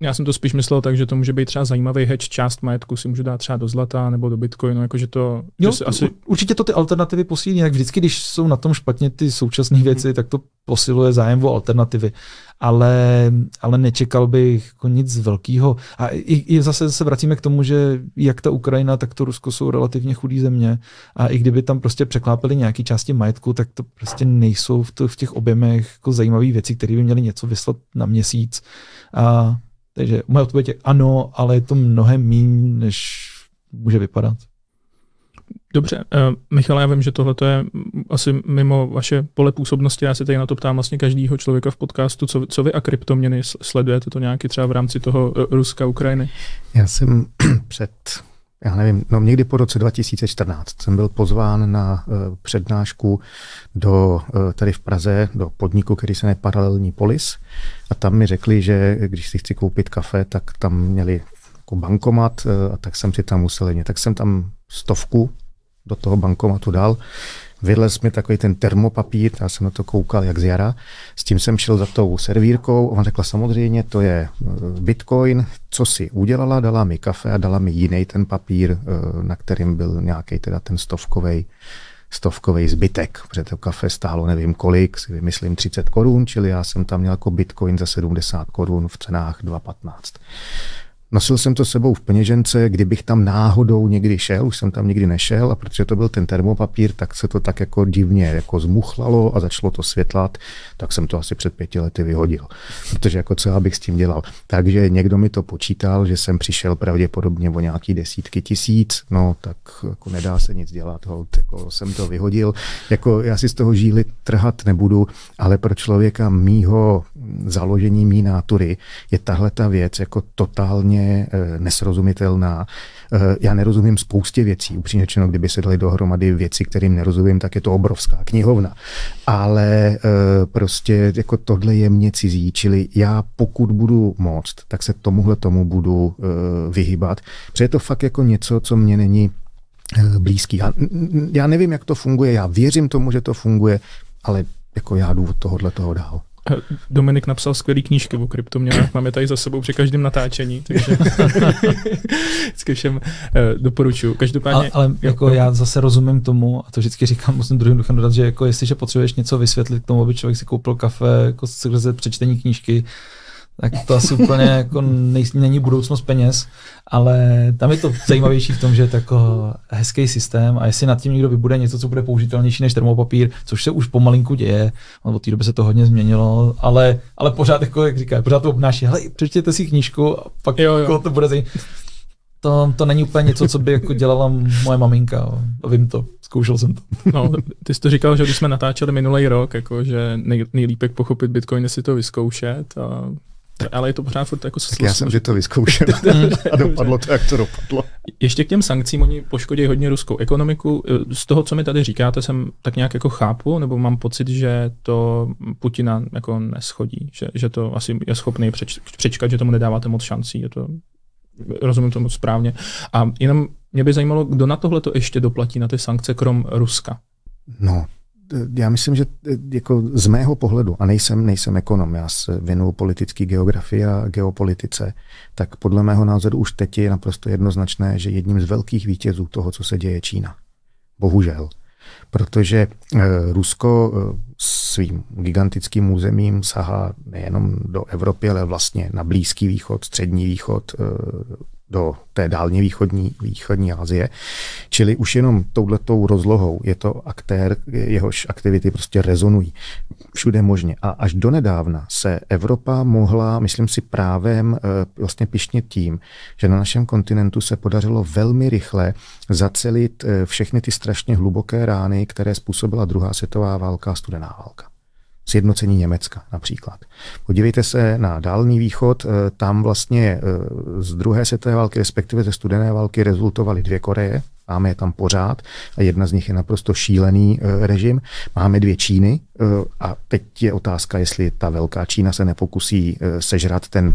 Já jsem to spíš myslel tak, že to může být třeba zajímavý hedge, část majetku si můžu dát třeba do zlata nebo do bitcoinu, jakože to... Jo, že asi... Určitě to ty alternativy posílí, jak vždycky, když jsou na tom špatně ty současné věci, hmm. tak to posiluje zájem o alternativy. Ale, ale nečekal bych jako nic velkého. A i, i zase se vracíme k tomu, že jak ta Ukrajina, tak to Rusko jsou relativně chudý země. A i kdyby tam prostě překlápili nějaké části majetku, tak to prostě nejsou v, to, v těch objemech jako zajímavé věci, které by měly něco vyslat na měsíc. A, takže moje odpověď je ano, ale je to mnohem méně, než může vypadat. Dobře, uh, Michal, já vím, že tohle je asi mimo vaše pole působnosti. Já se tady na to ptám vlastně každého člověka v podcastu, co, co vy a kryptoměny sledujete to nějaký třeba v rámci toho uh, Ruska, Ukrajiny? Já jsem před, já nevím, no někdy po roce 2014 jsem byl pozván na uh, přednášku do, uh, tady v Praze do podniku, který se jmenuje Paralelní Polis a tam mi řekli, že když si chci koupit kafe, tak tam měli jako bankomat a tak jsem si tam musel jít. Tak jsem tam stovku do toho bankomatu dal. Vylez mi takový ten termopapír, já jsem na to koukal jak z jara. S tím jsem šel za tou servírkou. On řekla samozřejmě, to je eh, bitcoin. Co si udělala? Dala mi kafe a dala mi jiný ten papír, eh, na kterým byl nějaký teda ten stovkový stovkový zbytek, protože to kafe stálo nevím kolik, si vymyslím 30 korun, čili já jsem tam měl jako bitcoin za 70 korun v cenách 2,15. Nosil jsem to sebou v peněžence, kdybych tam náhodou někdy šel, už jsem tam nikdy nešel a protože to byl ten termopapír, tak se to tak jako divně jako zmuchlalo a začalo to světlat, tak jsem to asi před pěti lety vyhodil. Protože jako co já bych s tím dělal. Takže někdo mi to počítal, že jsem přišel pravděpodobně o nějaký desítky tisíc, no tak jako nedá se nic dělat, hold, jako jsem to vyhodil. Jako já si z toho žíly trhat nebudu, ale pro člověka mýho založení mý nátury je tahle ta věc jako totálně Eh, nesrozumitelná. Eh, já nerozumím spoustě věcí. Upřímně řečeno, kdyby se dali dohromady věci, kterým nerozumím, tak je to obrovská knihovna. Ale eh, prostě jako tohle je mě cizí, čili já pokud budu moct, tak se tomuhle tomu budu vyhybat. Protože je to fakt jako něco, co mě není blízký. Já, já nevím, jak to funguje, já věřím tomu, že to funguje, ale jako já jdu od tohohle toho dál. Dominik napsal skvělý knížky o kryptoměnách, máme tady za sebou při každém natáčení, takže vždycky všem uh, doporučuju. Každopádně... Ale, ale jako já zase rozumím tomu, a to vždycky říkám, musím druhým duchem dodat, že jako jestliže potřebuješ něco vysvětlit k tomu, aby člověk si koupil kafe jako skrze přečtení knížky, tak to asi úplně jako nej, není budoucnost peněz, ale tam je to zajímavější v tom, že je to jako hezký systém a jestli nad tím někdo vybude něco, co bude použitelnější než termopapír, což se už pomalinku děje, od té doby se to hodně změnilo, ale, ale pořád, jako, jak říká, pořád to obnáší, hele, přečtěte si knížku a pak jo, jo. Jako to bude zajímavé. To, to není úplně něco, co by jako dělala moje maminka. Vím to, zkoušel jsem to. No, ty jsi to říkal, že když jsme natáčeli minulý rok, jako, že nej, nejlíp pochopit Bitcoin si to vyzkoušet a ale je to pořád furt jako Tak já jsem že to vyzkoušel a dopadlo to, jak to dopadlo. Ještě k těm sankcím, oni poškodí hodně ruskou ekonomiku. Z toho, co mi tady říkáte, jsem tak nějak jako chápu, nebo mám pocit, že to Putina jako neschodí, že, že to asi je schopný přeč, přečkat, že tomu nedáváte moc šancí. Je to, rozumím tomu správně. A jenom mě by zajímalo, kdo na tohle to ještě doplatí, na ty sankce, krom Ruska. No, já myslím, že jako z mého pohledu, a nejsem, nejsem ekonom, já se věnuju politické geografii a geopolitice, tak podle mého názoru už teď je naprosto jednoznačné, že jedním z velkých vítězů toho, co se děje, je Čína. Bohužel. Protože eh, Rusko svým gigantickým územím sahá nejenom do Evropy, ale vlastně na Blízký východ, Střední východ, do té dálně východní, východní Asie. Čili už jenom touhletou rozlohou je to aktér, jehož aktivity prostě rezonují všude možně. A až donedávna se Evropa mohla, myslím si právem, eh, vlastně pišnit tím, že na našem kontinentu se podařilo velmi rychle zacelit eh, všechny ty strašně hluboké rány, které způsobila druhá světová válka a studená válka sjednocení Německa například. Podívejte se na Dálný východ, eh, tam vlastně eh, z druhé světové války, respektive ze studené války rezultovaly dvě Koreje, máme je tam pořád a jedna z nich je naprosto šílený eh, režim. Máme dvě Číny a teď je otázka, jestli ta velká Čína se nepokusí sežrat ten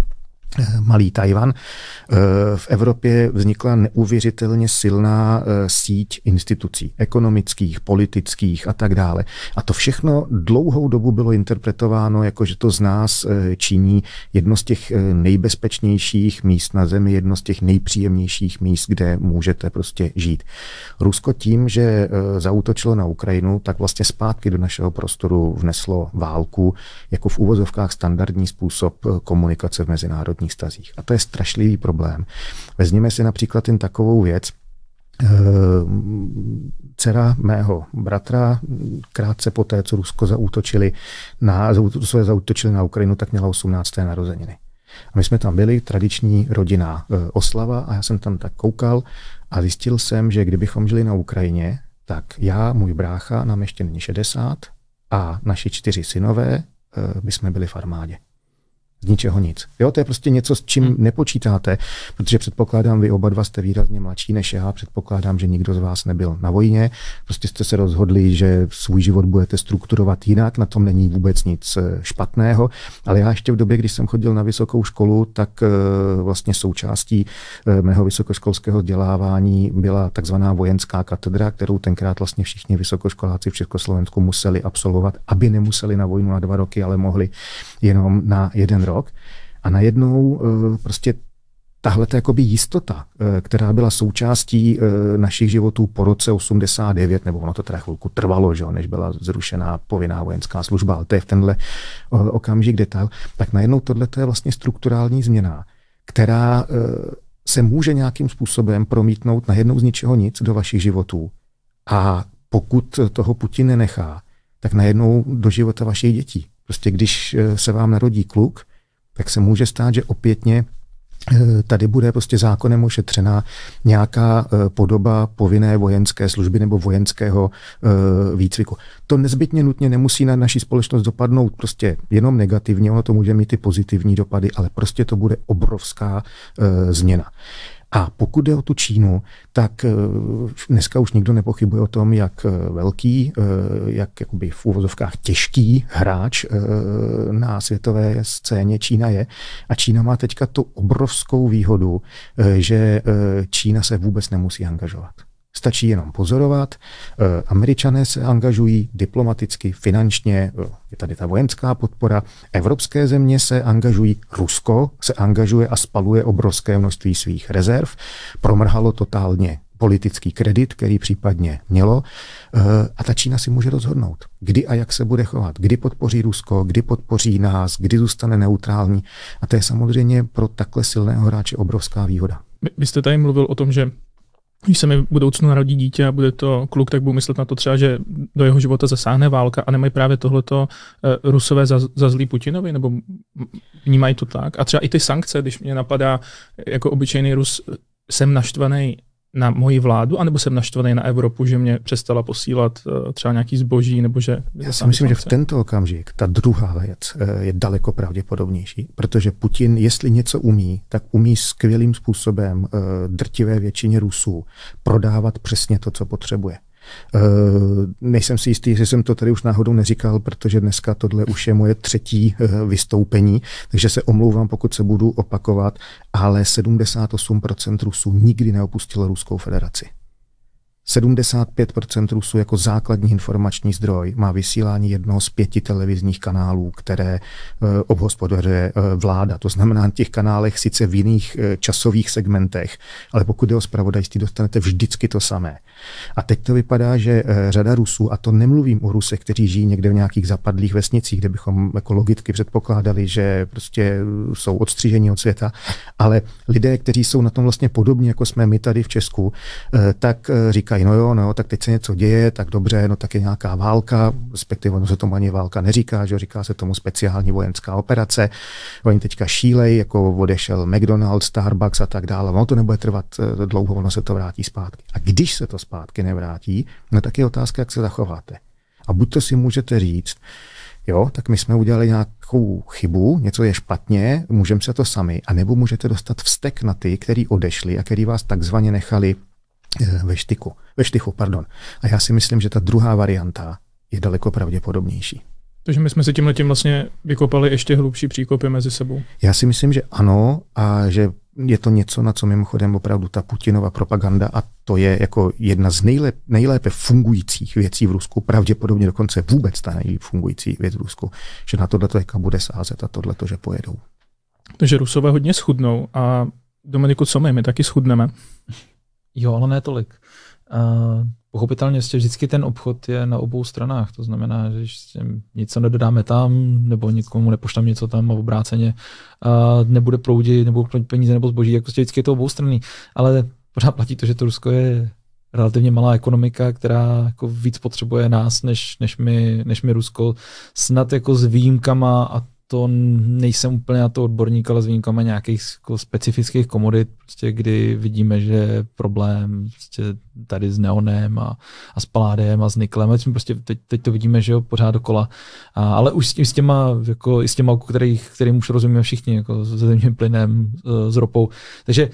malý Tajvan. Eh, v Evropě vznikla neuvěřitelně silná eh, síť institucí, ekonomických, politických a tak dále. A to všechno dlouhou dobu bylo interpretováno jako, že to z nás činí jedno z těch nejbezpečnějších míst na zemi, jedno z těch nejpříjemnějších míst, kde můžete prostě žít. Rusko tím, že zautočilo na Ukrajinu, tak vlastně zpátky do našeho prostoru vneslo válku jako v úvozovkách standardní způsob komunikace v mezinárodní mezinárodních stazích. A to je strašlivý problém. Vezměme si například jen takovou věc, eh, dcera mého bratra krátce po té, co Rusko zaútočili na, zautočili na Ukrajinu, tak měla 18. narozeniny. A my jsme tam byli, tradiční rodinná eh, oslava a já jsem tam tak koukal a zjistil jsem, že kdybychom žili na Ukrajině, tak já, můj brácha, nám ještě není 60 a naši čtyři synové eh, by jsme byli v armádě z ničeho nic. Jo, to je prostě něco, s čím hmm. nepočítáte, protože předpokládám, vy oba dva jste výrazně mladší než já, předpokládám, že nikdo z vás nebyl na vojně, prostě jste se rozhodli, že svůj život budete strukturovat jinak, na tom není vůbec nic eh, špatného, ale já ještě v době, kdy jsem chodil na vysokou školu, tak eh, vlastně součástí eh, mého vysokoškolského vzdělávání byla takzvaná vojenská katedra, kterou tenkrát vlastně všichni vysokoškoláci v Československu museli absolvovat, aby nemuseli na vojnu na dva roky, ale mohli jenom na jeden rok. A najednou eh, prostě tahle jakoby jistota, eh, která byla součástí eh, našich životů po roce 89, nebo ono to teda chvilku trvalo, že, než byla zrušená povinná vojenská služba, ale to je v tenhle okamžik detail, tak najednou tohle je vlastně strukturální změna, která se může nějakým způsobem promítnout na jednou z ničeho nic do vašich životů. A pokud toho Putin nenechá, tak najednou do života vašich dětí. Prostě když se vám narodí kluk, tak se může stát, že opětně eh, tady bude prostě zákonem ošetřená nějaká eh, podoba povinné vojenské služby nebo vojenského eh, výcviku. To nezbytně nutně nemusí na naší společnost dopadnout prostě jenom negativně, ono to může mít i pozitivní dopady, ale prostě to bude obrovská změna. A pokud jde o tu Čínu, tak eh, dneska už nikdo nepochybuje o tom, jak eh, velký, eh, jak jakoby v úvozovkách těžký hráč na světové scéně Čína je. A Čína má teďka tu obrovskou výhodu, že Čína se vůbec nemusí angažovat. Stačí jenom pozorovat. Eh, Američané se angažují diplomaticky, finančně, eh, je tady ta vojenská podpora. Evropské země se angažují, Rusko se angažuje a spaluje obrovské množství svých rezerv. Promrhalo totálně politický kredit, který případně mělo. Eh, a ta Čína si může rozhodnout, kdy a jak se bude chovat, kdy podpoří Rusko, kdy podpoří nás, kdy zůstane neutrální. A to je samozřejmě pro takhle silného hráče obrovská výhoda. Vy jste tady mluvil o tom, že když se mi v budoucnu narodí dítě a bude to kluk, tak budu myslet na to třeba, že do jeho života zasáhne válka a nemají právě tohleto uh, rusové za, za zlý Putinovi, nebo vnímají to tak. A třeba i ty sankce, když mě napadá jako obyčejný Rus, jsem naštvaný na moji vládu, anebo jsem naštvaný na Evropu, že mě přestala posílat uh, třeba nějaký zboží, nebo že... Já si myslím, že v tento okamžik ta druhá věc uh, je daleko pravděpodobnější, protože Putin, jestli něco umí, tak umí skvělým způsobem uh, drtivé většině Rusů prodávat přesně to, co potřebuje. Uh, nejsem si jistý, jestli jsem to tady už náhodou neříkal, protože dneska tohle už je moje třetí uh, vystoupení, takže se omlouvám, pokud se budu opakovat, ale 78% Rusů nikdy neopustilo Ruskou federaci. 75% Rusů jako základní informační zdroj má vysílání jednoho z pěti televizních kanálů, které e, obhospodařuje e, vláda. To znamená na těch kanálech sice v jiných e, časových segmentech, ale pokud jde o spravodajství, dostanete vždycky to samé. A teď to vypadá, že řada Rusů, a to nemluvím o Rusech, kteří žijí někde v nějakých zapadlých vesnicích, kde bychom jako logicky předpokládali, že prostě jsou odstřížení od světa, ale lidé, kteří jsou na tom vlastně podobně, jako jsme my tady v Česku, tak říkají, říkají, no jo, no tak teď se něco děje, tak dobře, no tak je nějaká válka, respektive ono se tomu ani válka neříká, že říká se tomu speciální vojenská operace. Oni teďka šílej, jako odešel McDonald's, Starbucks a tak dále. Ono to nebude trvat eh, dlouho, ono se to vrátí zpátky. A když se to zpátky nevrátí, no tak je otázka, jak se zachováte. A buď to si můžete říct, jo, tak my jsme udělali nějakou chybu, něco je špatně, můžeme se to sami, a nebo můžete dostat vztek na ty, který odešli a který vás takzvaně nechali ve štyku, ve štychu. Pardon. A já si myslím, že ta druhá varianta je daleko pravděpodobnější. Takže my jsme si tímhle tím vlastně vykopali ještě hlubší příkopy mezi sebou. Já si myslím, že ano a že je to něco, na co mimochodem opravdu ta Putinova propaganda a to je jako jedna z nejlep, nejlépe fungujících věcí v Rusku, pravděpodobně dokonce vůbec ta nejlépe fungující věc v Rusku, že na tohle to bude sázet a tohle to, že pojedou. Takže Rusové hodně schudnou a Dominiku, co my? My taky schudneme. Jo, ale ne tolik. Uh, pochopitelně vždycky ten obchod je na obou stranách. To znamená, že když něco nedodáme tam, nebo nikomu nepošlám něco tam a obráceně uh, nebude proudit, nebo peníze nebo zboží, jako vždycky je to obou strany. Ale pořád platí to, že to Rusko je relativně malá ekonomika, která jako víc potřebuje nás, než, než, my, než my Rusko. Snad jako s výjimkama a to nejsem úplně na to odborník, ale s výjimkami nějakých jako specifických komodit, prostě, kdy vidíme, že je problém prostě tady s neonem a, a s paládem a s niklem. Prostě teď, teď, to vidíme, že jo, pořád dokola. A, ale už s, tím, s těma, jako, i s těma, kterých, kterým už rozumíme všichni, jako s zemním plynem, s ropou. Takže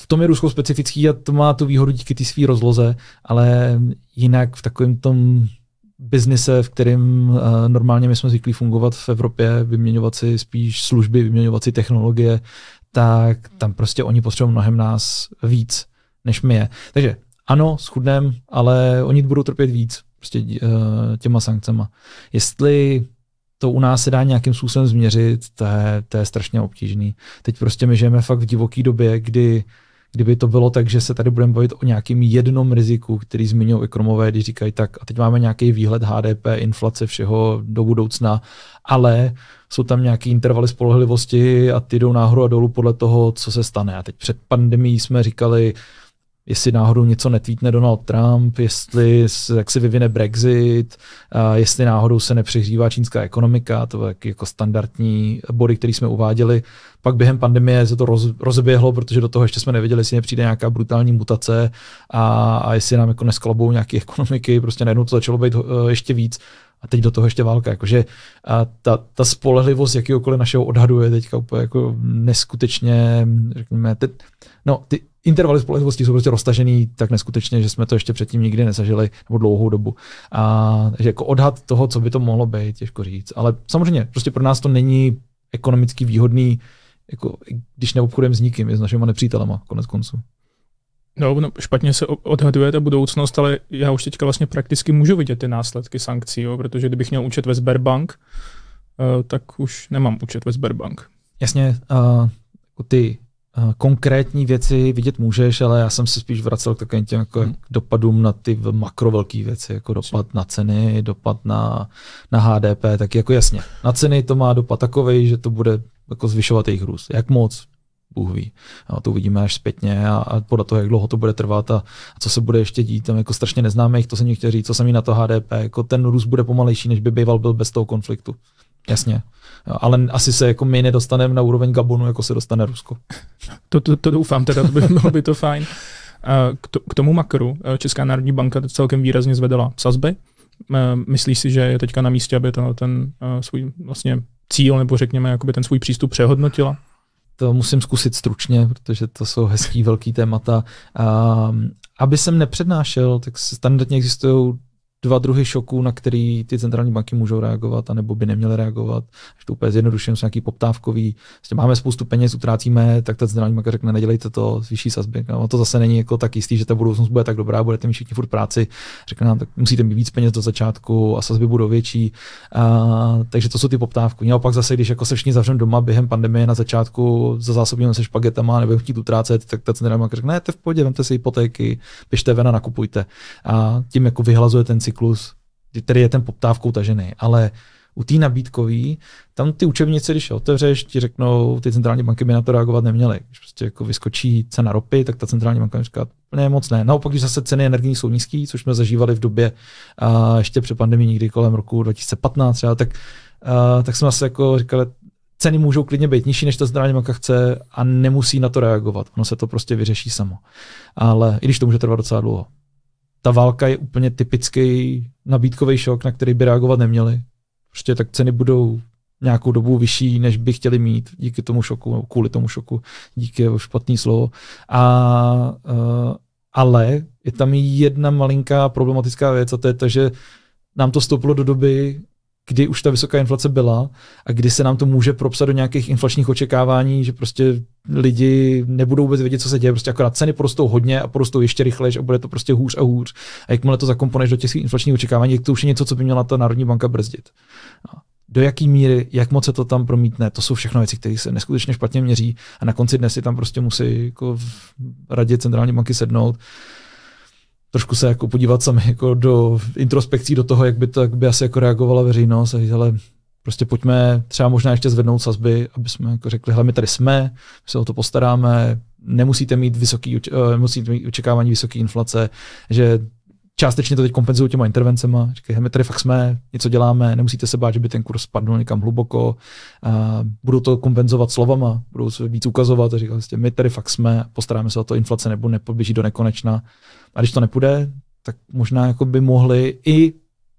v tom je Rusko specifický a to má tu výhodu díky té své rozloze, ale jinak v takovém tom biznise, v kterém uh, normálně my jsme zvyklí fungovat v Evropě, vyměňovat si spíš služby, vyměňovat si technologie, tak tam prostě oni potřebují mnohem nás víc, než my je. Takže ano, schudnem, ale oni budou trpět víc prostě uh, těma sankcema. Jestli to u nás se dá nějakým způsobem změřit, to je, to je strašně obtížný. Teď prostě my žijeme fakt v divoké době, kdy uh, Kdyby to bylo tak, že se tady budeme bavit o nějakým jednom riziku, který zmiňují ekromové, když říkají tak, a teď máme nějaký výhled HDP, inflace, všeho do budoucna, ale jsou tam nějaké intervaly spolehlivosti a ty jdou nahoru a dolů podle toho, co se stane. A teď před pandemí jsme říkali, jestli náhodou něco netvítne Donald Trump, jestli jak se vyvine Brexit, a jestli náhodou se nepřehřívá čínská ekonomika, to je jako standardní body, které jsme uváděli. Pak během pandemie se to roz, rozběhlo, protože do toho ještě jsme nevěděli, jestli nepřijde nějaká brutální mutace a, a jestli nám jako nesklobou nějaké ekonomiky, prostě najednou to začalo být uh, ještě víc a teď do toho ještě válka. Jakože a ta, ta spolehlivost jakýkoliv našeho odhadu je teďka úplně jako neskutečně, řekněme, te, no, ty intervaly spolehlivosti jsou prostě roztažený tak neskutečně, že jsme to ještě předtím nikdy nezažili nebo dlouhou dobu. A že jako odhad toho, co by to mohlo být, těžko říct. Ale samozřejmě, prostě pro nás to není ekonomicky výhodný, jako, když neobchodujeme s nikým, je s našimi nepřítelema, konec konců. No, no, špatně se odhaduje ta budoucnost, ale já už teďka vlastně prakticky můžu vidět ty následky sankcí, jo, protože kdybych měl účet ve Sberbank, uh, tak už nemám účet ve Sberbank. Jasně, uh, ty konkrétní věci vidět můžeš, ale já jsem se spíš vracel k takovým těm jako hmm. dopadům na ty makro velké věci, jako dopad na ceny, dopad na, na HDP, tak jako jasně. Na ceny to má dopad takový, že to bude jako zvyšovat jejich růst. Jak moc? Bůh ví. A to uvidíme až zpětně a, a podle toho, jak dlouho to bude trvat a, a co se bude ještě dít. Tam jako strašně neznáme jich, to jsem chtěl říct, co jsem na to HDP. Jako ten růst bude pomalejší, než by býval byl bez toho konfliktu. Jasně. Ale asi se jako my nedostaneme na úroveň Gabonu, jako se dostane Rusko. To, to, to doufám, teda to by bylo by to fajn. K tomu makru Česká národní banka celkem výrazně zvedala sazby. Myslíš si, že je teďka na místě, aby to, ten svůj vlastně cíl, nebo řekněme, jakoby ten svůj přístup přehodnotila? To musím zkusit stručně, protože to jsou hezký velký témata. Um, aby jsem nepřednášel, tak standardně existují dva druhy šoků, na který ty centrální banky můžou reagovat, anebo by neměly reagovat. Až to úplně zjednoduším, jsou nějaký poptávkový. Vlastně máme spoustu peněz, utrácíme, tak ta centrální banka řekne, nedělejte to, zvýší sazby. No, to zase není jako tak jistý, že ta budoucnost bude tak dobrá, budete mít všichni furt práci. Řekne nám, tak musíte mít víc peněz do začátku a sazby budou větší. A, takže to jsou ty poptávky. A pak zase, když jako se všichni zavřeme doma během pandemie na začátku, za zásobíme se špagetama nebo chtít utrácet, tak ta centrální banka řekne, ne, to v pohodě, vemte si hypotéky, běžte ven a nakupujte. A tím jako vyhlazuje ten cyklus, který je ten poptávkou tažený. Ale u té nabídkový, tam ty učebnice, když je otevřeš, ti řeknou, ty centrální banky by na to reagovat neměly. Když prostě jako vyskočí cena ropy, tak ta centrální banka říká, ne, moc ne. Naopak, když zase ceny energií jsou nízké, což jsme zažívali v době a ještě před pandemí někdy kolem roku 2015, třeba, tak, a, tak jsme zase jako říkali, ceny můžou klidně být nižší, než ta centrální banka chce a nemusí na to reagovat. Ono se to prostě vyřeší samo. Ale i když to může trvat docela dlouho ta válka je úplně typický nabídkový šok, na který by reagovat neměli. Prostě tak ceny budou nějakou dobu vyšší, než by chtěli mít díky tomu šoku, kvůli tomu šoku, díky jeho špatný slovo. A, uh, ale je tam jedna malinká problematická věc a to je to, že nám to stoupilo do doby, kdy už ta vysoká inflace byla a kdy se nám to může propsat do nějakých inflačních očekávání, že prostě lidi nebudou vůbec vědět, co se děje, prostě akorát ceny porostou hodně a porostou ještě rychleji a bude to prostě hůř a hůř. A jakmile to zakomponuješ do těch inflačních očekávání, to už je něco, co by měla ta Národní banka brzdit. No. Do jaký míry, jak moc se to tam promítne, to jsou všechno věci, které se neskutečně špatně měří a na konci dne si tam prostě musí jako radě centrální banky sednout trošku se jako podívat sami jako do introspekcí do toho, jak by to jak by asi jako reagovala veřejnost. A říct, ale prostě pojďme třeba možná ještě zvednout sazby, aby jsme jako řekli, hele, my tady jsme, my se o to postaráme, nemusíte mít vysoký, uh, musíte mít očekávání vysoké inflace, že částečně to teď kompenzují těma intervencema. Říkají, my tady fakt jsme, něco děláme, nemusíte se bát, že by ten kurz spadl někam hluboko. A budou to kompenzovat slovama, budou se víc ukazovat a říkají, my tady fakt jsme, postaráme se o to, inflace nebo nepoběží do nekonečna. A když to nepůjde, tak možná jako by mohli i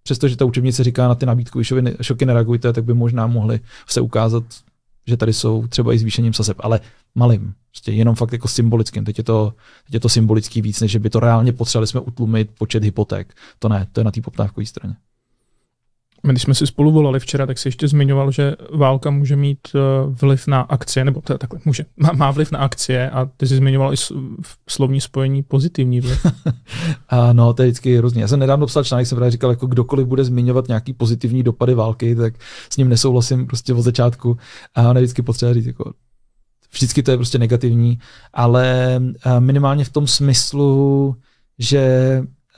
přestože ta učebnice říká na ty nabídkové šoky nereagujte, tak by možná mohli se ukázat, že tady jsou třeba i zvýšením sazeb, ale malým, prostě jenom fakt jako symbolickým. Teď je, to, teď je to symbolický víc, než by to reálně potřebovali jsme utlumit počet hypoték. To ne, to je na té poptávkové straně. Když jsme si spolu volali včera, tak si ještě zmiňoval, že válka může mít eh, vliv na akcie, nebo to takhle může, má, má vliv na akcie a ty jsi zmiňoval i slovní spojení pozitivní vliv. a no, to je vždycky hrozně. Já jsem nedávno psal článek, jsem právě říkal, jako kdokoliv bude zmiňovat nějaký pozitivní dopady války, tak s ním nesouhlasím prostě od začátku a on vždycky potřeba říct, jako vždycky to je prostě negativní, ale eh, minimálně v tom smyslu, že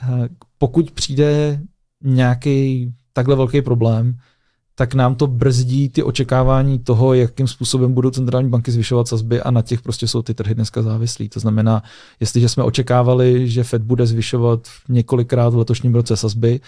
eh, pokud přijde nějaký takhle velký problém, tak nám to brzdí ty očekávání toho, jakým způsobem budou centrální banky zvyšovat sazby a na těch prostě jsou ty trhy dneska závislí. To znamená, jestliže jsme očekávali, že Fed bude zvyšovat několikrát v letošním roce sazby,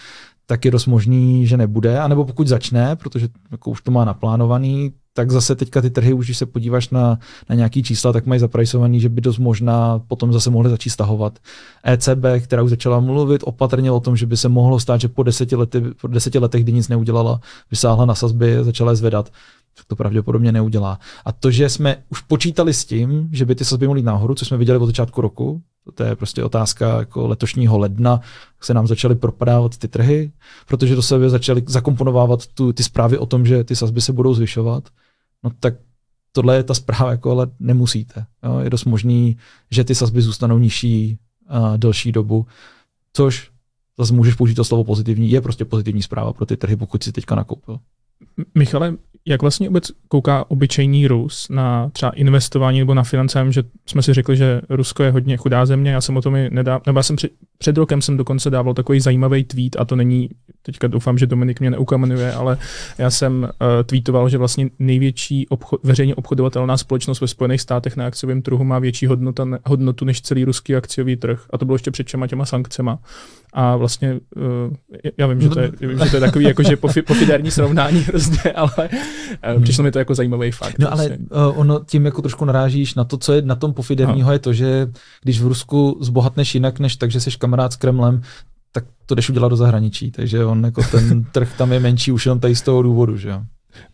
tak je dost možný, že nebude, anebo pokud začne, protože jako už to má naplánovaný, tak zase teďka ty trhy, už když se podíváš na, na nějaký čísla, tak mají zaprajsovaný, že by dost možná potom zase mohli začít stahovat. ECB, která už začala mluvit opatrně o tom, že by se mohlo stát, že po deseti, lety, po deseti letech, kdy nic neudělala, vysáhla na sazby, začala je zvedat, tak to pravděpodobně neudělá. A to, že jsme už počítali s tím, že by ty sazby mohly nahoru, co jsme viděli od začátku roku, to je prostě otázka jako letošního ledna, se nám začaly propadávat ty trhy, protože do sebe začaly zakomponovávat tu, ty zprávy o tom, že ty sazby se budou zvyšovat no tak tohle je ta zpráva, jako ale nemusíte. Jo? Je dost možný, že ty sazby zůstanou nižší a delší dobu, což zase můžeš použít to slovo pozitivní, je prostě pozitivní zpráva pro ty trhy, pokud si teďka nakoupil. Michale, jak vlastně vůbec kouká obyčejný Rus na třeba investování nebo na financem, že jsme si řekli, že Rusko je hodně chudá země, já jsem o tom i nedá, nebo já jsem před, před rokem jsem dokonce dával takový zajímavý tweet a to není, teďka doufám, že Dominik mě neukamenuje, ale já jsem uh, tweetoval, že vlastně největší obchod, veřejně obchodovatelná společnost ve Spojených státech na akciovém trhu má větší hodnota, hodnotu než celý ruský akciový trh a to bylo ještě před těma těma sankcema. A vlastně, uh, já vím, že to je, vím, že to je takový jakože pofi, pofidérní srovnání hrozně, ale uh, přišlo mi to jako zajímavý fakt. No ale uh, ono tím jako trošku narážíš na to, co je na tom pofiderního, no. je to, že když v Rusku zbohatneš jinak, než takže jsi kamarád s Kremlem, tak to jdeš udělat do zahraničí. Takže on jako ten trh tam je menší už jenom tady z toho důvodu, že jo.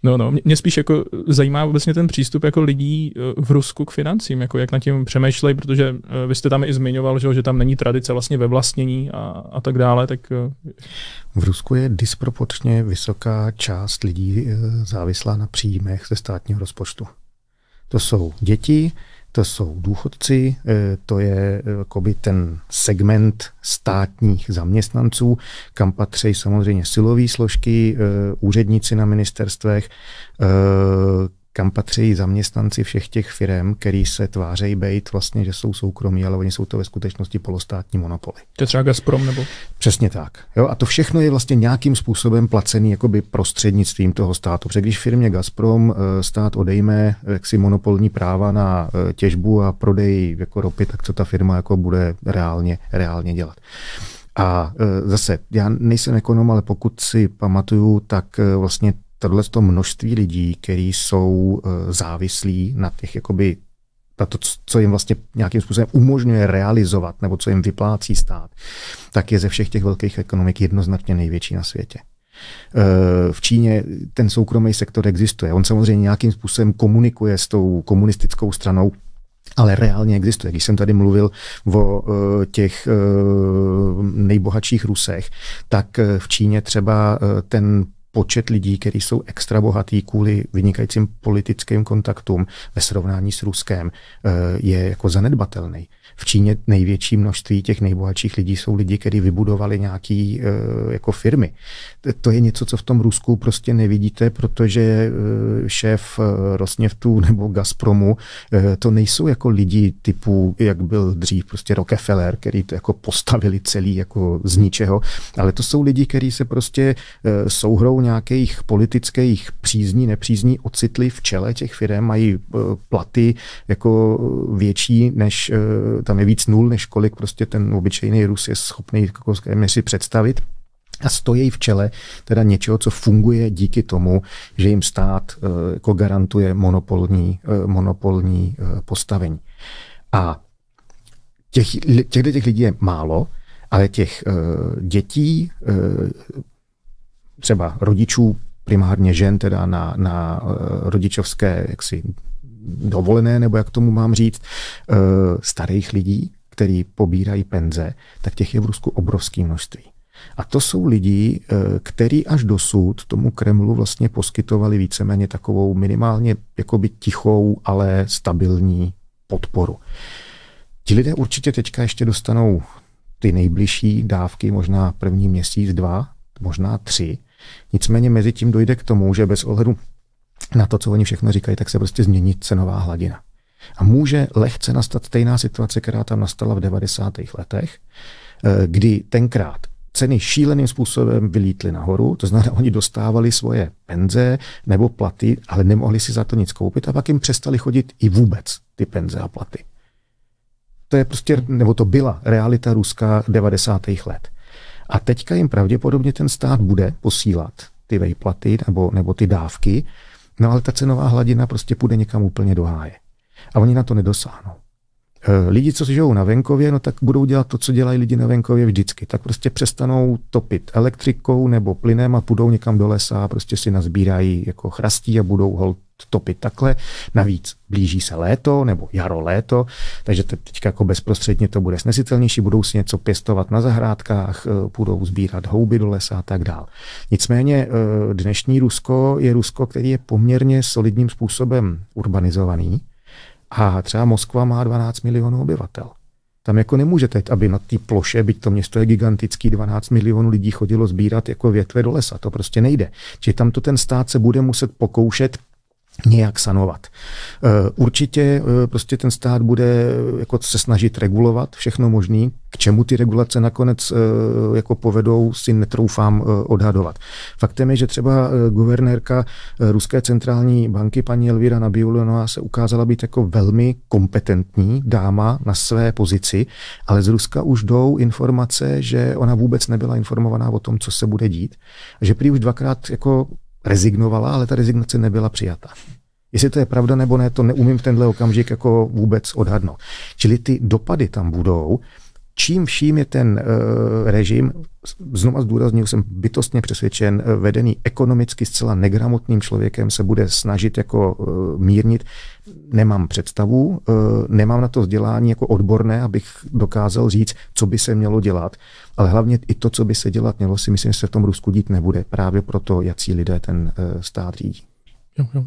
No, no, mě spíš jako zajímá vlastně ten přístup jako lidí eh, v Rusku k financím, jako jak nad tím přemýšlej, protože eh, vy jste tam i zmiňoval, že, že tam není tradice vlastně ve vlastnění a, a tak dále, tak... Eh, v Rusku je disproporčně vysoká část lidí závislá na příjmech ze státního rozpočtu. To jsou děti, to jsou důchodci, eh, to je eh, jakoby ten segment státních zaměstnanců, kam patří samozřejmě silové složky, eh, úředníci na ministerstvech, kam patří zaměstnanci všech těch firm, který se tvářejí být vlastně, že jsou soukromí, ale oni jsou to ve skutečnosti polostátní monopoly. To je třeba Gazprom nebo? Přesně tak. Jo? A to všechno je vlastně nějakým způsobem placený jakoby prostřednictvím toho státu. Protože když firmě Gazprom eh, stát odejme eh, jaksi monopolní práva na eh, těžbu a prodej jako ropy, tak co ta firma jako bude reálně, reálně dělat. A zase, já nejsem ekonom, ale pokud si pamatuju, tak vlastně tohle to množství lidí, kteří jsou eh, závislí na těch jakoby na to, co jim vlastně nějakým způsobem umožňuje realizovat, nebo co jim vyplácí stát, tak je ze všech těch velkých ekonomik jednoznačně největší na světě. Eh, v Číně ten soukromý sektor existuje. On samozřejmě nějakým způsobem komunikuje s tou komunistickou stranou, ale reálně existuje. Když jsem tady mluvil o eh, těch nejbohatších Rusech, tak v Číně třeba ten počet lidí, kteří jsou extra bohatí kvůli vynikajícím politickým kontaktům ve srovnání s Ruskem, eh, je jako zanedbatelný v Číně největší množství těch nejbohatších lidí jsou lidi, kteří vybudovali nějaké uh, jako firmy. To je něco, co v tom Rusku prostě nevidíte, protože uh, šéf Rosneftu nebo Gazpromu to nejsou jako lidi typu, jak byl dřív prostě Rockefeller, který to jako postavili celý jako z ničeho, ale to jsou lidi, kteří se prostě uh, nějakých politických přízní, nepřízní ocitli v čele těch firm, mají uh, platy jako větší než uh, tam je víc nul, než kolik prostě ten obyčejný Rus je schopný jako si představit a stojí v čele teda něčeho, co funguje díky tomu, že jim stát jako garantuje monopolní, monopolní postavení. A těch, těch lidí je málo, ale těch dětí, třeba rodičů, primárně žen, teda na, na uh, rodičovské jaksi dovolené, nebo jak tomu mám říct, eh, starých lidí, který pobírají penze, tak těch je v Rusku obrovské množství. A to jsou lidi, eh, který až dosud tomu Kremlu vlastně poskytovali víceméně takovou minimálně jakoby tichou, ale stabilní podporu. Ti lidé určitě teďka ještě dostanou ty nejbližší dávky, možná první měsíc, dva, možná tři. Nicméně mezi tím dojde k tomu, že bez ohledu na to, co oni všechno říkají, tak se prostě změní cenová hladina. A může lehce nastat stejná situace, která tam nastala v 90. letech, eh, kdy tenkrát ceny šíleným způsobem vylítly nahoru, to znamená, oni dostávali svoje penze nebo platy, ale nemohli si za to nic koupit a pak jim přestali chodit i vůbec ty penze a platy. To je prostě, nebo to byla realita Ruska 90. let. A teďka jim pravděpodobně ten stát bude posílat ty vejplaty nebo, nebo ty dávky, No ale ta cenová hladina prostě půjde někam úplně do háje. A oni na to nedosáhnou. E, lidi, co si žijou na venkově, no tak budou dělat to, co dělají lidi na venkově vždycky. Tak prostě přestanou topit elektrikou nebo plynem a půjdou někam do lesa a prostě si nazbírají jako chrastí a budou hold topit takhle. Navíc blíží se léto nebo jaro léto, takže teď jako bezprostředně to bude snesitelnější, budou si něco pěstovat na zahrádkách, eh, budou sbírat houby do lesa a tak dál. Nicméně eh, dnešní Rusko je Rusko, který je poměrně solidním způsobem urbanizovaný a třeba Moskva má 12 milionů obyvatel. Tam jako nemůžete, aby na té ploše, byť to město je gigantický, 12 milionů lidí chodilo sbírat jako větve do lesa. To prostě nejde. Čiže tam to ten stát se bude muset pokoušet nějak sanovat. Eh, určitě eh, prostě ten stát bude eh, jako se snažit regulovat všechno možné, k čemu ty regulace nakonec jako povedou, si netroufám odhadovat. Faktem je, že třeba guvernérka Ruské centrální banky paní Elvira Nabiulinová se ukázala být jako velmi kompetentní dáma na své pozici, ale z Ruska už jdou informace, že ona vůbec nebyla informovaná o tom, co se bude dít, že prý už dvakrát jako rezignovala, ale ta rezignace nebyla přijata. Jestli to je pravda nebo ne, to neumím v tenhle okamžik jako vůbec odhadnout. Čili ty dopady tam budou. Čím vším je ten uh, režim, znova zdůraznil, jsem bytostně přesvědčen, uh, vedený ekonomicky zcela negramotným člověkem se bude snažit jako uh, mírnit. Nemám představu, uh, nemám na to vzdělání jako odborné, abych dokázal říct, co by se mělo dělat, ale hlavně i to, co by se dělat mělo, si myslím, že se v tom Rusku dít nebude. Právě proto, jaký lidé ten uh, stát řídí.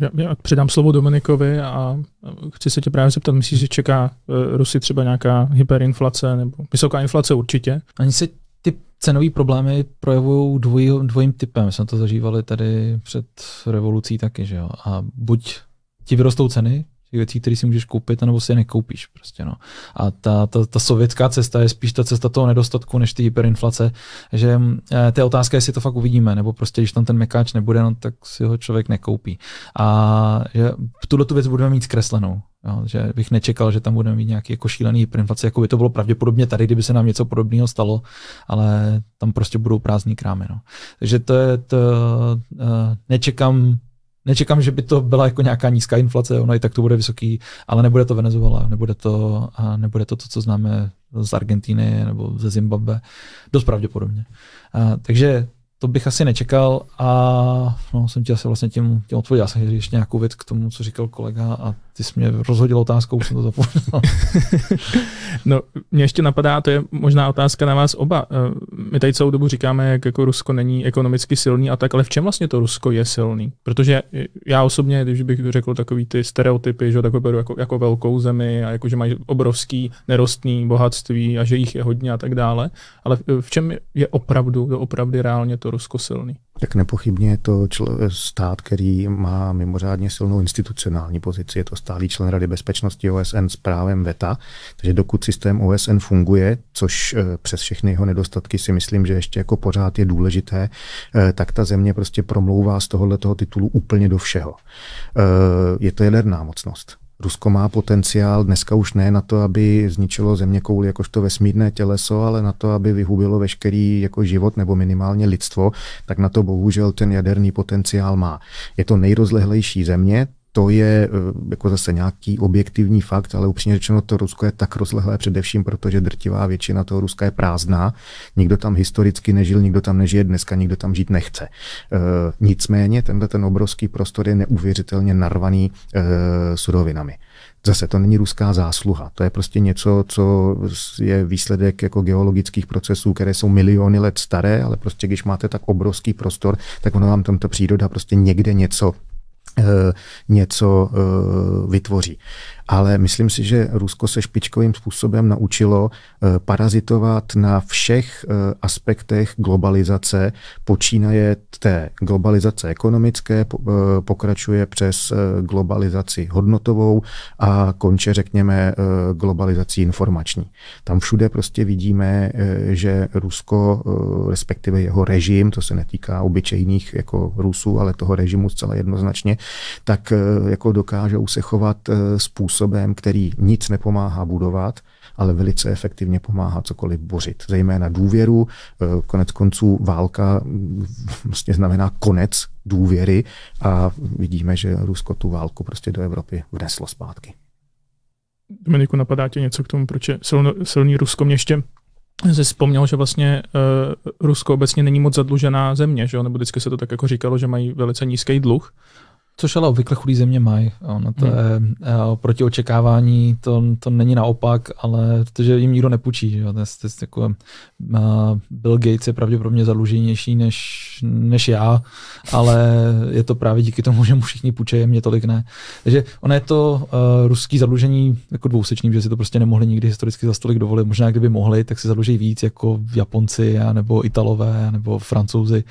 Já, já předám slovo Dominikovi a chci se tě právě zeptat, myslíš, že čeká uh, Rusy třeba nějaká hyperinflace nebo vysoká inflace určitě? Ani se ty cenové problémy projevují dvoj, dvojím typem. Jsme to zažívali tady před revolucí taky, že jo. A buď ti vyrostou ceny, těch věcí, které si můžeš koupit, nebo si je nekoupíš. Prostě, no. A ta, ta, ta, sovětská cesta je spíš ta cesta toho nedostatku, než ty hyperinflace. Že e, ty otázka, jestli to fakt uvidíme, nebo prostě, když tam ten mekáč nebude, no, tak si ho člověk nekoupí. A že tuhle tu věc budeme mít zkreslenou. Jo, že bych nečekal, že tam budeme mít nějaký jako šílený hyperinflace, jako by to bylo pravděpodobně tady, kdyby se nám něco podobného stalo, ale tam prostě budou prázdní krámy. No. Takže to je, to, uh, nečekám Nečekám, že by to byla jako nějaká nízká inflace, ono i tak to bude vysoký, ale nebude to Venezuela, nebude to, a nebude to to, co známe z Argentíny nebo ze Zimbabwe, dost pravděpodobně. A, takže to bych asi nečekal a no, jsem ti asi vlastně tím, tím odpověděl. Já jsem ještě nějakou věc k tomu, co říkal kolega a ty jsi mě rozhodil otázkou, už jsem to zapomněl. no, mě ještě napadá, to je možná otázka na vás oba. Eh, my tady celou dobu říkáme, jak jako Rusko není ekonomicky silný a tak, ale v čem vlastně to Rusko je silný? Protože já osobně, když bych řekl takový ty stereotypy, že takové beru jako, jako velkou zemi a jako, že mají obrovský nerostný bohatství a že jich je hodně a tak dále, ale v čem je opravdu, opravdu reálně to Rusko silný? Tak nepochybně je to čl- stát, který má mimořádně silnou institucionální pozici. Je to stálý člen Rady bezpečnosti OSN s právem VETA. Takže dokud systém OSN funguje, což eh, přes všechny jeho nedostatky si myslím, že ještě jako pořád je důležité, eh, tak ta země prostě promlouvá z tohoto titulu úplně do všeho. Eh, je to jaderná mocnost. Rusko má potenciál dneska už ne na to, aby zničilo země kouli jakožto vesmírné těleso, ale na to, aby vyhubilo veškerý jako život nebo minimálně lidstvo, tak na to bohužel ten jaderný potenciál má. Je to nejrozlehlejší země, to je eh, jako zase nějaký objektivní fakt, ale upřímně řečeno to Rusko je tak rozlehlé především, protože drtivá většina toho Ruska je prázdná. Nikdo tam historicky nežil, nikdo tam nežije dneska, nikdo tam žít nechce. E, nicméně tenhle ten obrovský prostor je neuvěřitelně narvaný e, surovinami. Zase to není ruská zásluha, to je prostě něco, co je výsledek jako geologických procesů, které jsou miliony let staré, ale prostě když máte tak obrovský prostor, tak ono vám tamto příroda prostě někde něco něco eh, vytvoří ale myslím si, že Rusko se špičkovým způsobem naučilo eh, parazitovat na všech eh, aspektech globalizace, počínaje té globalizace ekonomické, eh, pokračuje přes globalizaci hodnotovou a konče, řekněme, globalizací informační. Tam všude prostě vidíme, že Rusko, respektive jeho režim, to se netýká obyčejných jako Rusů, ale toho režimu zcela jednoznačně, tak jako dokážou se chovat způsobem, způsobem, který nic nepomáhá budovat, ale velice efektivně pomáhá cokoliv bořit. Zejména důvěru, eh, konec konců válka mm, vlastně znamená konec důvěry a vidíme, že Rusko tu válku prostě do Evropy vneslo zpátky. Dominiku, napadá tě něco k tomu, proč je silno, silný Rusko? Mě ještě jsi vzpomněl, že vlastně uh, Rusko obecně není moc zadlužená země, že jo? nebo vždycky se to tak jako říkalo, že mají velice nízký dluh. Což ale obvykle chudý země mají. Ono to hmm. je, eh, proti očekávání to, to není naopak, ale protože jim nikdo nepůjčí. Že? To je, to je jako, uh, Bill Gates je pravděpodobně zadluženější než, než já, ale je to právě díky tomu, že mu všichni půjčejí, mě tolik ne. Takže ono je to uh, ruský zadlužení jako dvousečný, že si to prostě nemohli nikdy historicky za stolik dovolit. Možná kdyby mohli, tak si zadluží víc jako Japonci, nebo Italové, nebo Francouzi.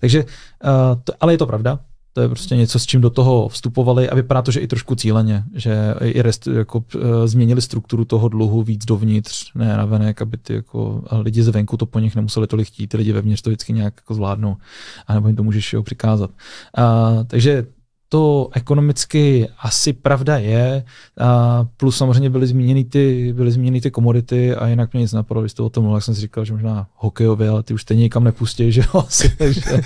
Takže, uh, to, ale je to pravda, to je prostě něco, s čím do toho vstupovali a vypadá to, že i trošku cíleně, že i rest, jako, e, změnili strukturu toho dluhu víc dovnitř, ne na venek, aby ty jako, lidi zvenku to po nich nemuseli tolik chtít, ty lidi vevnitř to vždycky nějak jako zvládnou, a nebo jim to můžeš jo, přikázat. A, takže to ekonomicky asi pravda je, a plus samozřejmě byly zmíněny ty, byly zmíněny ty komodity a jinak mě nic napadlo, když to o tom mluvil, jak jsem si říkal, že možná hokejově, ale ty už stejně nikam nepustí, že jo, asi, takže,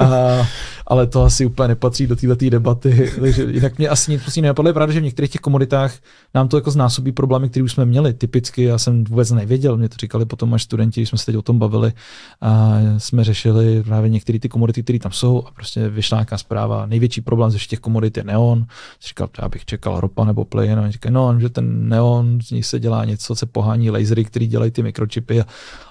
a, ale to asi úplně nepatří do této debaty, takže jinak mě asi nic prostě nenapadlo. Je pravda, že v některých těch komoditách nám to jako znásobí problémy, které už jsme měli. Typicky já jsem vůbec nevěděl, mě to říkali potom až studenti, když jsme se teď o tom bavili a jsme řešili právě některé ty komodity, které tam jsou a prostě vyšla nějaká zpráva. Největší problém ze všech komodit je neon. Říkal, já bych čekal ropa nebo plyn. A říkal, no, že ten neon, z ní se dělá něco, se pohání lasery, které dělají ty mikročipy a,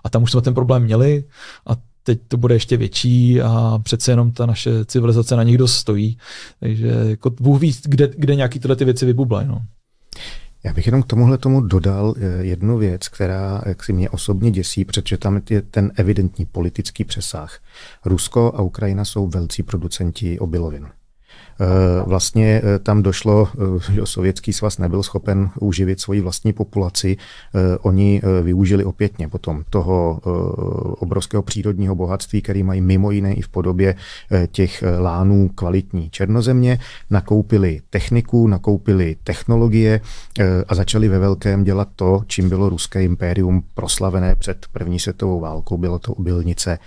a tam už jsme ten problém měli a teď to bude ještě větší a přece jenom ta naše civilizace na nich dost stojí. Takže jako Bůh ví, kde, kde nějaký tyhle ty věci vybublají. No. Já bych jenom k tomuhle tomu dodal eh, jednu věc, která jak si mě osobně děsí, protože tam je ten evidentní politický přesah. Rusko a Ukrajina jsou velcí producenti obilovin. Eh, vlastně eh, tam došlo, eh, že sovětský svaz nebyl schopen uživit svoji vlastní populaci. Oni využili opětně potom toho obrovského přírodního bohatství, který mají mimo jiné i v podobě těch lánů kvalitní černozemě, nakoupili techniku, nakoupili technologie a začali ve velkém dělat to, čím bylo ruské impérium proslavené před první světovou válkou, bylo to obilnice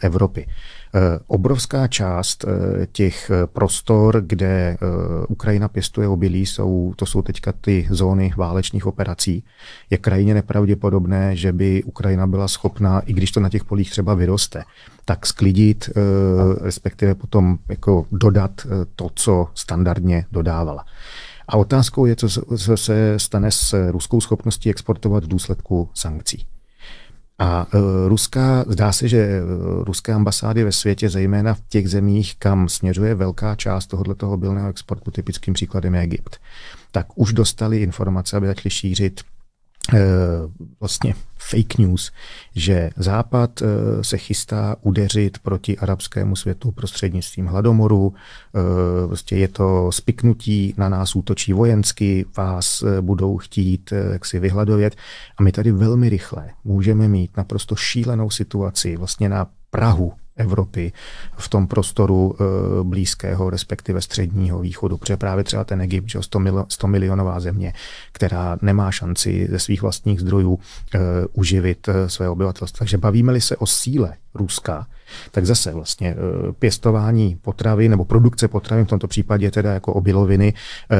Evropy. Obrovská část těch prostor, kde Ukrajina pěstuje obilí, jsou, to jsou teďka ty zóny válečných operací. Je krajně nepravděpodobné, že by Ukrajina byla schopná, i když to na těch polích třeba vyroste, tak sklidit, respektive potom jako dodat to, co standardně dodávala. A otázkou je, co se stane s ruskou schopností exportovat v důsledku sankcí. A uh, ruská, zdá se, že ruské ambasády ve světě, zejména v těch zemích, kam směřuje velká část tohoto obilného exportu, typickým příkladem je Egypt, tak už dostali informace, aby začali šířit vlastně fake news, že Západ eh, se chystá udeřit proti arabskému světu prostřednictvím hladomoru, eh, prostě je to spiknutí, na nás útočí vojensky, vás eh, budou chtít jak si vyhladovět. A my tady velmi rychle můžeme mít naprosto šílenou situaci vlastně na Prahu Evropy v tom prostoru e, blízkého, respektive středního východu. Protože právě třeba ten Egypt, 100, mil, 100 milionová země, která nemá šanci ze svých vlastních zdrojů e, uživit e, své obyvatelstvo. Takže bavíme-li se o síle Ruska, tak zase vlastně eh, pěstování potravy nebo produkce potravy, v tomto případě teda jako obiloviny, eh,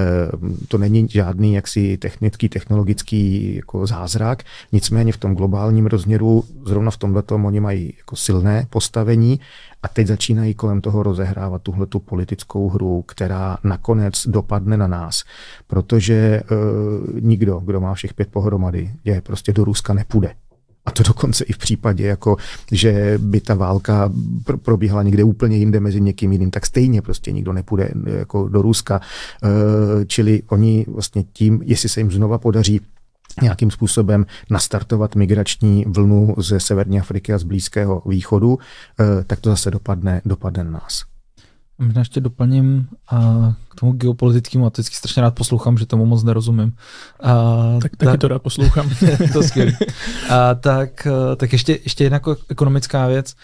to není žádný jaksi technický, technologický jako zázrak, nicméně v tom globálním rozměru, zrovna v tomhle oni mají jako silné postavení a teď začínají kolem toho rozehrávat tuhle tu politickou hru, která nakonec dopadne na nás, protože e, nikdo, kdo má všech pět pohromady, je prostě do Ruska nepůjde. A to dokonce i v případě, jako, že by ta válka pr- probíhala někde úplně jinde mezi někým jiným, tak stejně prostě nikdo nepůjde jako do Ruska. E, čili oni vlastně tím, jestli se jim znova podaří nějakým způsobem nastartovat migrační vlnu ze Severní Afriky a z Blízkého východu, e, tak to zase dopadne, dopadne na nás. Možná ještě doplním a k tomu geopolitickému, a vždycky strašně rád poslouchám, že tomu moc nerozumím. A, tak, taky ta, to rád poslouchám. to skvělé. A tak, tak ještě, ještě jedna ekonomická věc.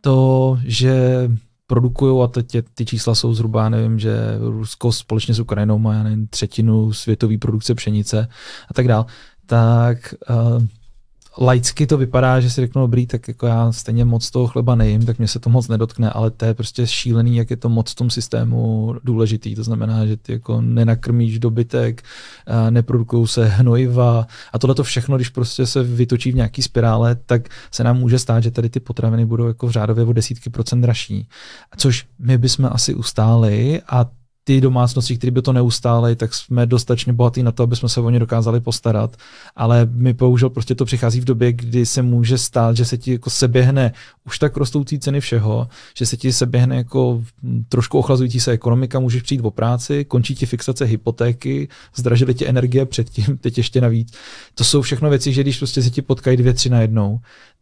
To, že produkují, a teď ty čísla jsou zhruba, nevím, že Rusko společně s Ukrajinou má nevím, třetinu světové produkce pšenice a tak dál, tak uh, laicky to vypadá, že si řeknu, dobrý, tak jako já stejně moc toho chleba nejím, tak mě se to moc nedotkne, ale to je prostě šílený, jak je to moc v tom systému důležitý. To znamená, že ty jako nenakrmíš dobytek, neprodukují se hnojiva a tohle to všechno, když prostě se vytočí v nějaký spirále, tak se nám může stát, že tady ty potraviny budou jako v řádově o desítky procent dražší. Což my bychom asi ustáli a ty domácnosti, které by to neustály, tak jsme dostatečně bohatí na to, aby jsme se o ně dokázali postarat. Ale my bohužel prostě to přichází v době, kdy se může stát, že se ti jako seběhne už tak rostoucí ceny všeho, že se ti seběhne jako trošku ochlazující se ekonomika, můžeš přijít o práci, končí ti fixace hypotéky, zdražily ti energie předtím, teď ještě navíc. To jsou všechno věci, že když prostě se ti potkají dvě, tři najednou,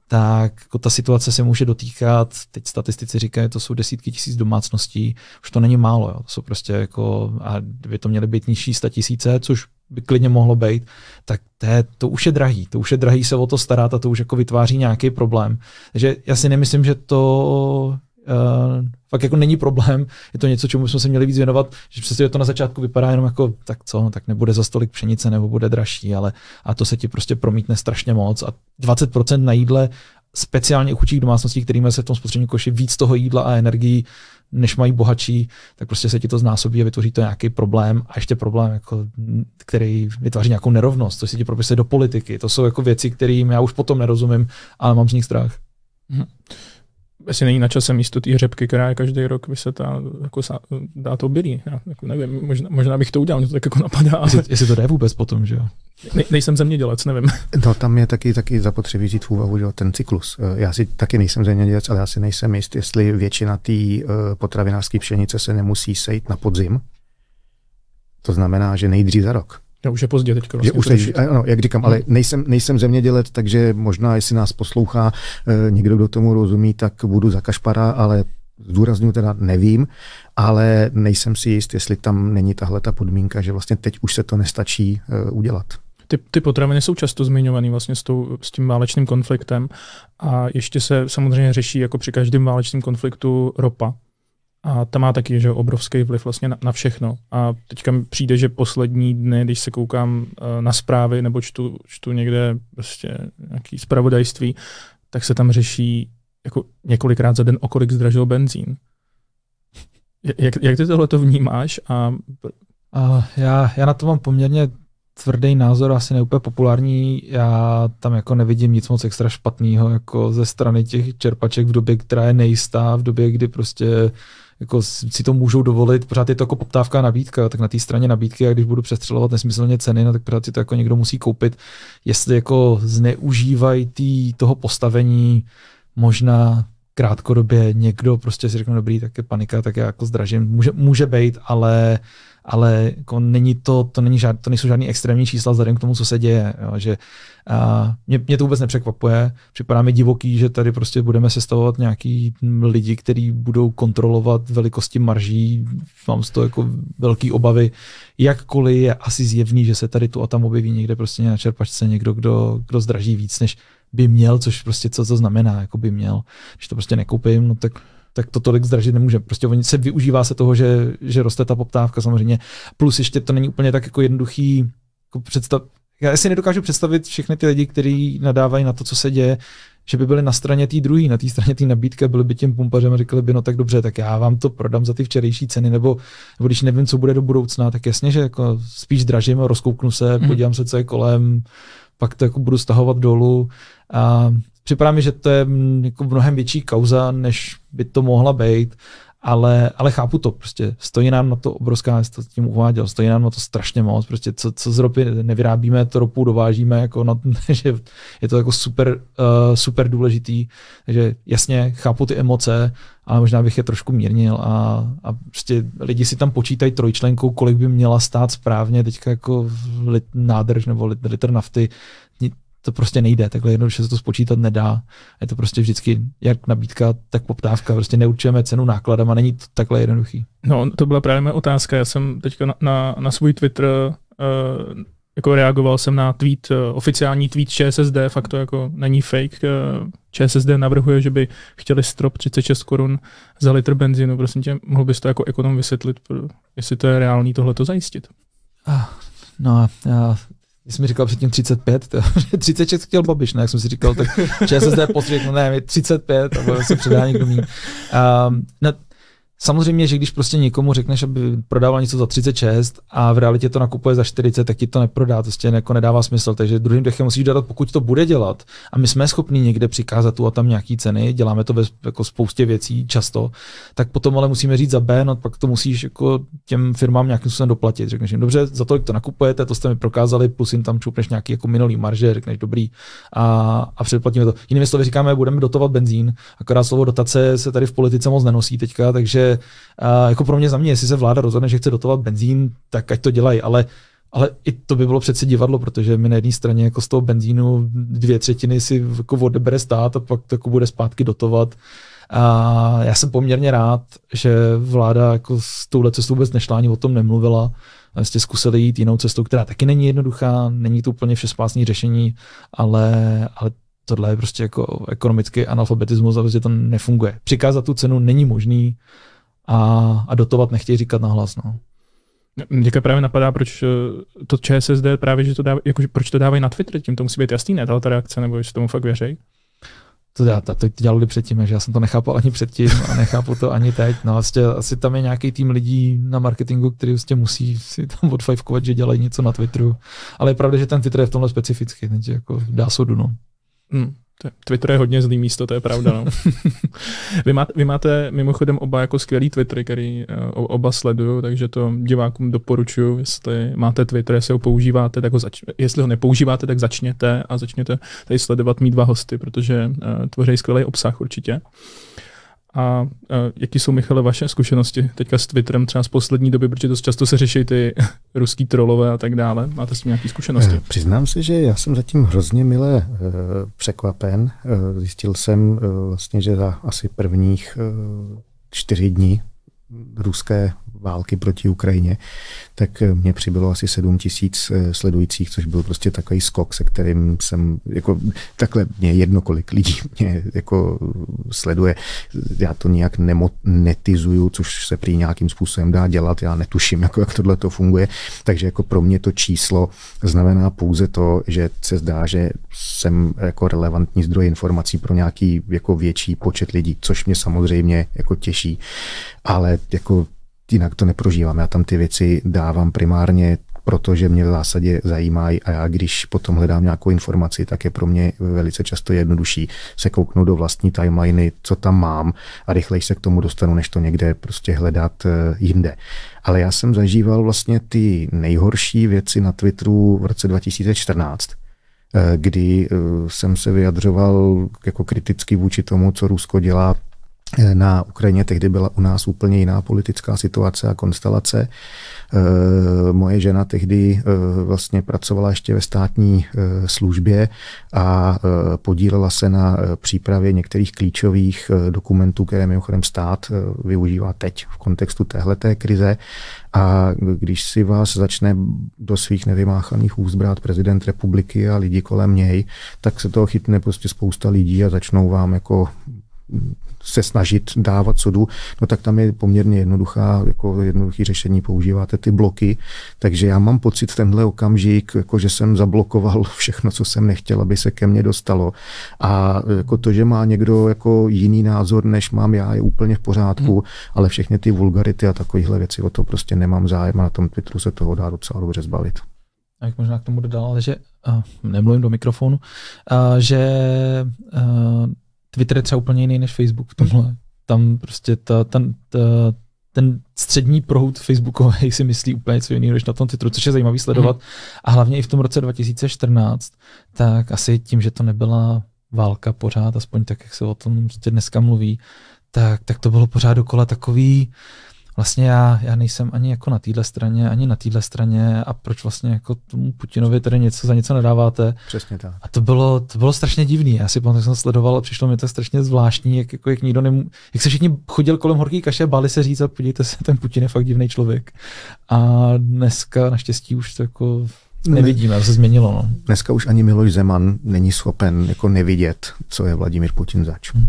tak jako ta situace se může dotýkat, teď statistici říkají, to jsou desítky tisíc domácností, už to není málo, jo. to jsou prostě jako, a by to měly být nižší sta tisíce, což by klidně mohlo být, tak to, je, to už je drahý, to už je drahý se o to starat a to už jako vytváří nějaký problém. Takže já si nemyslím, že to uh, fakt jako není problém, je to něco, čemu bychom se měli víc věnovat, že přesně to na začátku vypadá jenom jako, tak co, no, tak nebude za stolik pšenice nebo bude dražší, ale a to se ti prostě promítne strašně moc a 20% na jídle, speciálně u chudších domácností, kterými se v tom spotřební koši víc toho jídla a energií, než mají bohatší, tak prostě se ti to znásobí a vytvoří to nějaký problém a ještě problém, jako, který vytváří nějakou nerovnost, to si ti propisuje do politiky. To jsou jako věci, kterým já už potom nerozumím, ale mám z nich strach. Hmm jestli není na čase místo té řepky, která je každý rok vysetá, jako dá to obilí. Já jako nevím, možná, možná, bych to udělal, mě to tak jako napadá. Ale... Jestli, jestli to jde vůbec potom, že jo? Ne, nejsem zemědělec, nevím. No tam je taky, taky zapotřebí vzít v úvahu že ten cyklus. Eh, já si taky nejsem zemědělec, ale já si nejsem jist, jestli většina té eh, potravinářské pšenice se nemusí sejít na podzim. To znamená, že nejdřív za rok. Já už je pozdě teďka. Vlastně už teď, ano, jak říkám, ale nejsem, nejsem zemědělec, takže možná, jestli nás poslouchá e, někdo, kdo tomu rozumí, tak budu za kašpara, ale zdůraznuju teda nevím, ale nejsem si jist, jestli tam není tahle ta podmínka, že vlastně teď už se to nestačí e, udělat. Ty, ty potraviny jsou často zmiňované vlastně s, tou, s tím válečným konfliktem a ještě se samozřejmě řeší jako při každém válečném konfliktu ropa. A ta má taky že obrovský vliv vlastně na, na všechno. A teďka mi přijde, že poslední dny, když se koukám uh, na zprávy nebo čtu, čtu někde prostě nějaký zpravodajství, tak se tam řeší jako několikrát za den, o kolik zdražil benzín. Jak, jak ty tohle to vnímáš? A... A já, já na to mám poměrně tvrdý názor, asi neúplně populární. Já tam jako nevidím nic moc extra špatného jako ze strany těch čerpaček v době, která je nejistá, v době, kdy prostě jako si to můžou dovolit, pořád je to jako poptávka a nabídka, tak na té straně nabídky, a když budu přestřelovat nesmyslně ceny, no, tak pořád si to jako někdo musí koupit. Jestli jako zneužívají tý, toho postavení možná krátkodobě někdo prostě si řekne, dobrý, tak je panika, tak já jako zdražím. Může, může být, ale ale jako není to, to, není žád, to nejsou žádný extrémní čísla vzhledem k tomu, co se děje. Jo, že a mě, mě, to vůbec nepřekvapuje. Připadá mi divoký, že tady prostě budeme sestavovat nějaký lidi, kteří budou kontrolovat velikosti marží. Mám z toho jako velký obavy. Jakkoliv je asi zjevný, že se tady tu a tam objeví někde prostě na čerpačce někdo, kdo, kdo zdraží víc, než by měl, což prostě co to znamená, jako by měl. Když to prostě nekoupím, no tak tak to tolik zdražit nemůže. Prostě oni se využívá se toho, že, že roste ta poptávka samozřejmě. Plus ještě to není úplně tak jako jednoduchý jako představ, já si nedokážu představit všechny ty lidi, kteří nadávají na to, co se děje, že by byli na straně té druhé, na té straně té nabídky, byli by tím pumpařem a řekli by, no tak dobře, tak já vám to prodám za ty včerejší ceny, nebo, nebo když nevím, co bude do budoucna, tak jasně, že jako spíš dražím, rozkouknu se, mm. podívám se, co je kolem, pak to jako budu stahovat dolů. A připadá mi, že to je jako mnohem větší kauza, než by to mohla být, ale, ale chápu to, prostě stojí nám na to obrovská, to tím uváděl, stojí nám na to strašně moc, prostě co, co z ropy nevyrábíme, to ropu dovážíme, jako na, že je to jako super, uh, super důležitý, takže jasně chápu ty emoce, ale možná bych je trošku mírnil a, a prostě lidi si tam počítají trojčlenkou, kolik by měla stát správně teďka jako lit, nádrž nebo lit, litr nafty, to prostě nejde, takhle jednoduše se to spočítat nedá. Je to prostě vždycky jak nabídka, tak poptávka. Prostě neurčujeme cenu nákladem a není to takhle jednoduchý. No, to byla právě moje otázka. Já jsem teďka na, na, na svůj Twitter uh, jako reagoval jsem na tweet, uh, oficiální tweet ČSSD, fakt to jako není fake. Uh, ČSSD navrhuje, že by chtěli strop 36 korun za litr benzínu. Prosím tě, mohl bys to jako ekonom vysvětlit, jestli to je reálný tohle to zajistit? Ah, no, já když mi říkal předtím 35, to, 36 chtěl Babiš, ne, jak jsem si říkal, tak ČSSD postřih, no ne, 35 a bude se předá někdo. Um, no, Samozřejmě, že když prostě někomu řekneš, aby prodával něco za 36 a v realitě to nakupuje za 40, tak ti to neprodá, to prostě jako nedává smysl. Takže druhým dechem musíš dát, pokud to bude dělat. A my jsme schopni někde přikázat tu a tam nějaký ceny, děláme to ve jako spoustě věcí často, tak potom ale musíme říct za B, no pak to musíš jako těm firmám nějakým způsobem doplatit. Řekneš jim, dobře, za tolik to nakupujete, to jste mi prokázali, plus jim tam šupneš nějaký jako minulý marže, řekneš dobrý a, a předplatíme to. Jinými slovy říkáme, budeme dotovat benzín, akorát slovo dotace se tady v politice moc nenosí teďka, takže uh, jako pro mě za mě, jestli se vláda rozhodne, že chce dotovat benzín, tak ať to dělají, ale ale i to by bylo přece divadlo, protože my na jedné straně jako z toho benzínu dvě třetiny si jako odebere stát a pak to jako bude zpátky dotovat. A já jsem poměrně rád, že vláda jako s touhle cestou vůbec nešla, ani o tom nemluvila. Vlastně zkusili jít jinou cestou, která taky není jednoduchá, není to úplně všespásný řešení, ale, ale tohle je prostě jako ekonomický analfabetismus a prostě to nefunguje. Přikázat tu cenu není možný a, a dotovat nechtějí říkat nahlas. No. Mě právě napadá, proč eh, to ČSSD právě, že to dá, jako, proč to dávají na Twitter, tím to musí být jasný, ne, ta reakce, nebo jestli tomu fakt věří? To, já, to, to dělali předtím, že já jsem to nechápal ani předtím a nechápu to ani teď. No, vlastně, asi tam je nějaký tým lidí na marketingu, který vlastně musí si tam odfajfkovat, že dělají něco na Twitteru. Ale je pravda, že ten Twitter je v tomhle specifický, takže jako dá sodu. No. Hmm. Twitter je hodně zlý místo, to je pravda. No. vy, máte, vy máte mimochodem oba jako skvělý Twittery, který uh, oba sleduju, takže to divákům doporučuji, jestli máte Twitter, jestli ho používáte, tak ho zač- jestli ho nepoužíváte, tak začněte a začněte tady sledovat mít dva hosty, protože uh, tvoří skvělý obsah určitě. Uh, a, a jaký jsou, Michale, vaše zkušenosti teďka s Twitterem třeba z poslední doby, protože to často se řeší ty ruský trolové a tak dále. Máte s tím nějaké zkušenosti? Eh, přiznám se, že já jsem zatím hrozně milé e, překvapen. E, zjistil jsem e, vlastně, že za asi prvních e, čtyři dní ruské války proti Ukrajině, tak mě přibylo asi 7 tisíc sledujících, což byl prostě takový skok, se kterým jsem, jako takhle mě jedno, kolik lidí mě jako sleduje. Já to nijak netizuju, což se prý nějakým způsobem dá dělat, já netuším, jako jak tohle to funguje, takže jako pro mě to číslo znamená pouze to, že se zdá, že jsem jako relevantní zdroj informací pro nějaký jako větší počet lidí, což mě samozřejmě jako těší, ale jako jinak to neprožívám. Já tam ty věci dávám primárně protože mě v zásadě zajímají a já když potom hledám nějakou informaci, tak je pro mě velice často jednodušší se kouknout do vlastní timeliny, co tam mám a rychleji se k tomu dostanu, než to někde prostě hledat eh, jinde. Ale já jsem zažíval vlastně ty nejhorší věci na Twitteru v roce 2014, eh, kdy eh, jsem se vyjadřoval jako kriticky vůči tomu, co Rusko dělá na Ukrajině. Tehdy byla u nás úplně jiná politická situace a konstelace. Eh, moje žena tehdy eh, vlastně pracovala ještě ve státní eh, službě a podílela se na přípravě některých klíčových dokumentů, které mimochodem stát využívá teď v kontextu téhleté krize. A když si vás začne do svých nevymáchaných úst brát prezident republiky a lidi kolem něj, tak se toho chytne prostě spousta lidí a začnou vám jako se snažit dávat sudu, no tak tam je poměrně jednoduchá, jako jednoduchý řešení, používáte ty bloky, takže já mám pocit v tenhle okamžik, jako že jsem zablokoval všechno, co jsem nechtěl, aby se ke mně dostalo a jako to, že má někdo jako jiný názor, než mám já, je úplně v pořádku, hmm. ale všechny ty vulgarity a takovéhle věci, o to prostě nemám zájem a na tom Twitteru se toho dá docela dobře zbavit. A jak možná k tomu dodal, ale že, uh, nemluvím do mikrofonu, uh, že uh, Twitter je třeba úplně jiný než Facebook v tomhle. Tam prostě ta, ten, ta, ten střední proud Facebookový si myslí úplně něco jiného než na tom Twitteru, což je zajímavý sledovat. Mm. A hlavně i v tom roce 2014, tak asi tím, že to nebyla válka pořád, aspoň tak, jak se o tom prostě dneska mluví, tak, tak to bylo pořád dokola takový, vlastně já, já nejsem ani jako na téhle straně, ani na téhle straně a proč vlastně jako tomu Putinovi tady něco za něco nedáváte. Přesně tak. A to bylo, to bylo strašně divný. Já si pamatuju, jsem sledoval a přišlo mi to strašně zvláštní, jak, jako, jak nikdo nemů... jak se všichni chodil kolem horký kaše, báli se říct a podívejte se, ten Putin je fakt divný člověk. A dneska naštěstí už to jako nevidíme, to se změnilo. No. Dneska už ani Miloš Zeman není schopen jako nevidět, co je Vladimír Putin zač. Hmm.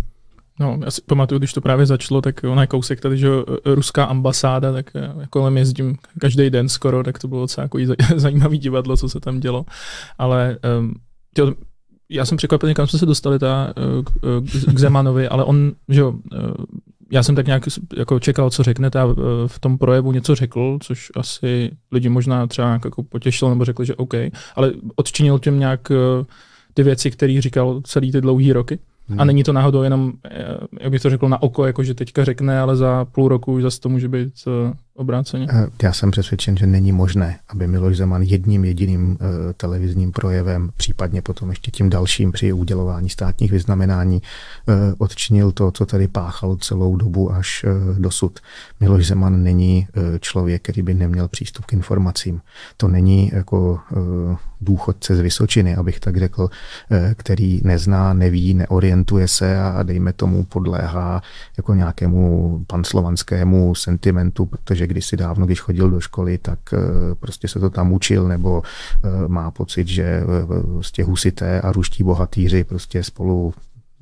No, já si pamatuju, když to právě začalo, tak ona je kousek tady, že ruská ambasáda, tak kolem jezdím každý den skoro, tak to bylo docela jako zajímavý divadlo, co se tam dělo. Ale um, tyjo, já jsem překvapený, kam jsme se dostali ta, eh, k, eh, k Zemanovi, ale on, že jo, eh, já jsem tak nějak jako čekal, co řekne, a v tom projevu něco řekl, což asi lidi možná třeba nějak jako potěšilo nebo řekli, že OK, ale odčinil tím nějak ty věci, které říkal celý ty dlouhý roky. Hmm. A není to náhodou jenom, jak bych to řekl, na oko, jako že teďka řekne, ale za půl roku už zase to může být obráceně? Eh, já jsem přesvědčen, že není možné, aby Miloš Zeman jedním jediným uh, televizním projevem, případně potom ještě tím dalším při udělování státních vyznamenání, uh, odčinil to, co tady páchal celou dobu až dosud. Miloš Zeman není člověk, který by neměl přístup k informacím. To není jako důchodce z Vysočiny, abych tak řekl, který nezná, neví, neorientuje se a dejme tomu podléhá jako nějakému panslovanskému sentimentu, protože kdysi dávno, když chodil do školy, tak eh, prostě se to tam učil, nebo eh, má pocit, že prostě husité a ruští bohatýři prostě spolu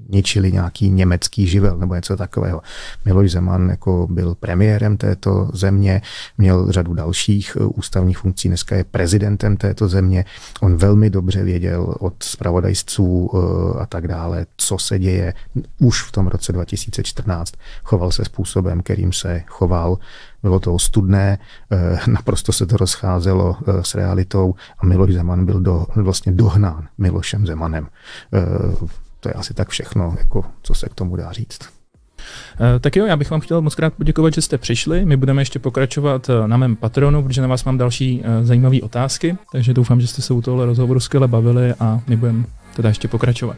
ničili nějaký německý živel nebo něco takového. Miloš Zeman jako byl premiérem této země, měl řadu dalších ústavních funkcí, dneska je prezidentem této země. On velmi dobře věděl od spravodajců a tak dále, co se děje už v tom roce 2014. Choval se způsobem, kterým se choval bylo to ostudné, eh, naprosto se to rozcházelo s realitou a Miloš Zeman byl do, vlastně dohnán Milošem Zemanem. Eh, to je asi tak všechno, jako, co se k tomu dá říct. Tak jo, já bych vám chtěl moc krát poděkovat, že jste přišli. My budeme ještě pokračovat na mém patronu, protože na vás mám další zajímavé otázky, takže doufám, že jste se u tohle rozhovoru skvěle bavili a my budeme teda ještě pokračovat.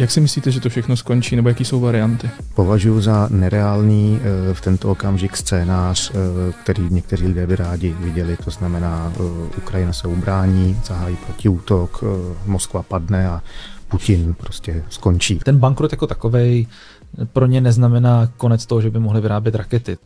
Jak si myslíte, že to všechno skončí, nebo jaký jsou varianty? Považuji za nereálný eh, v tento okamžik scénář, eh, který někteří lidé by rádi viděli. To znamená, eh, Ukrajina se ubrání, zahájí protiútok, Moskva padne a Putin prostě skončí. Ten bankrot jako takovej pro ně neznamená konec toho, že by mohli vyrábět rakety.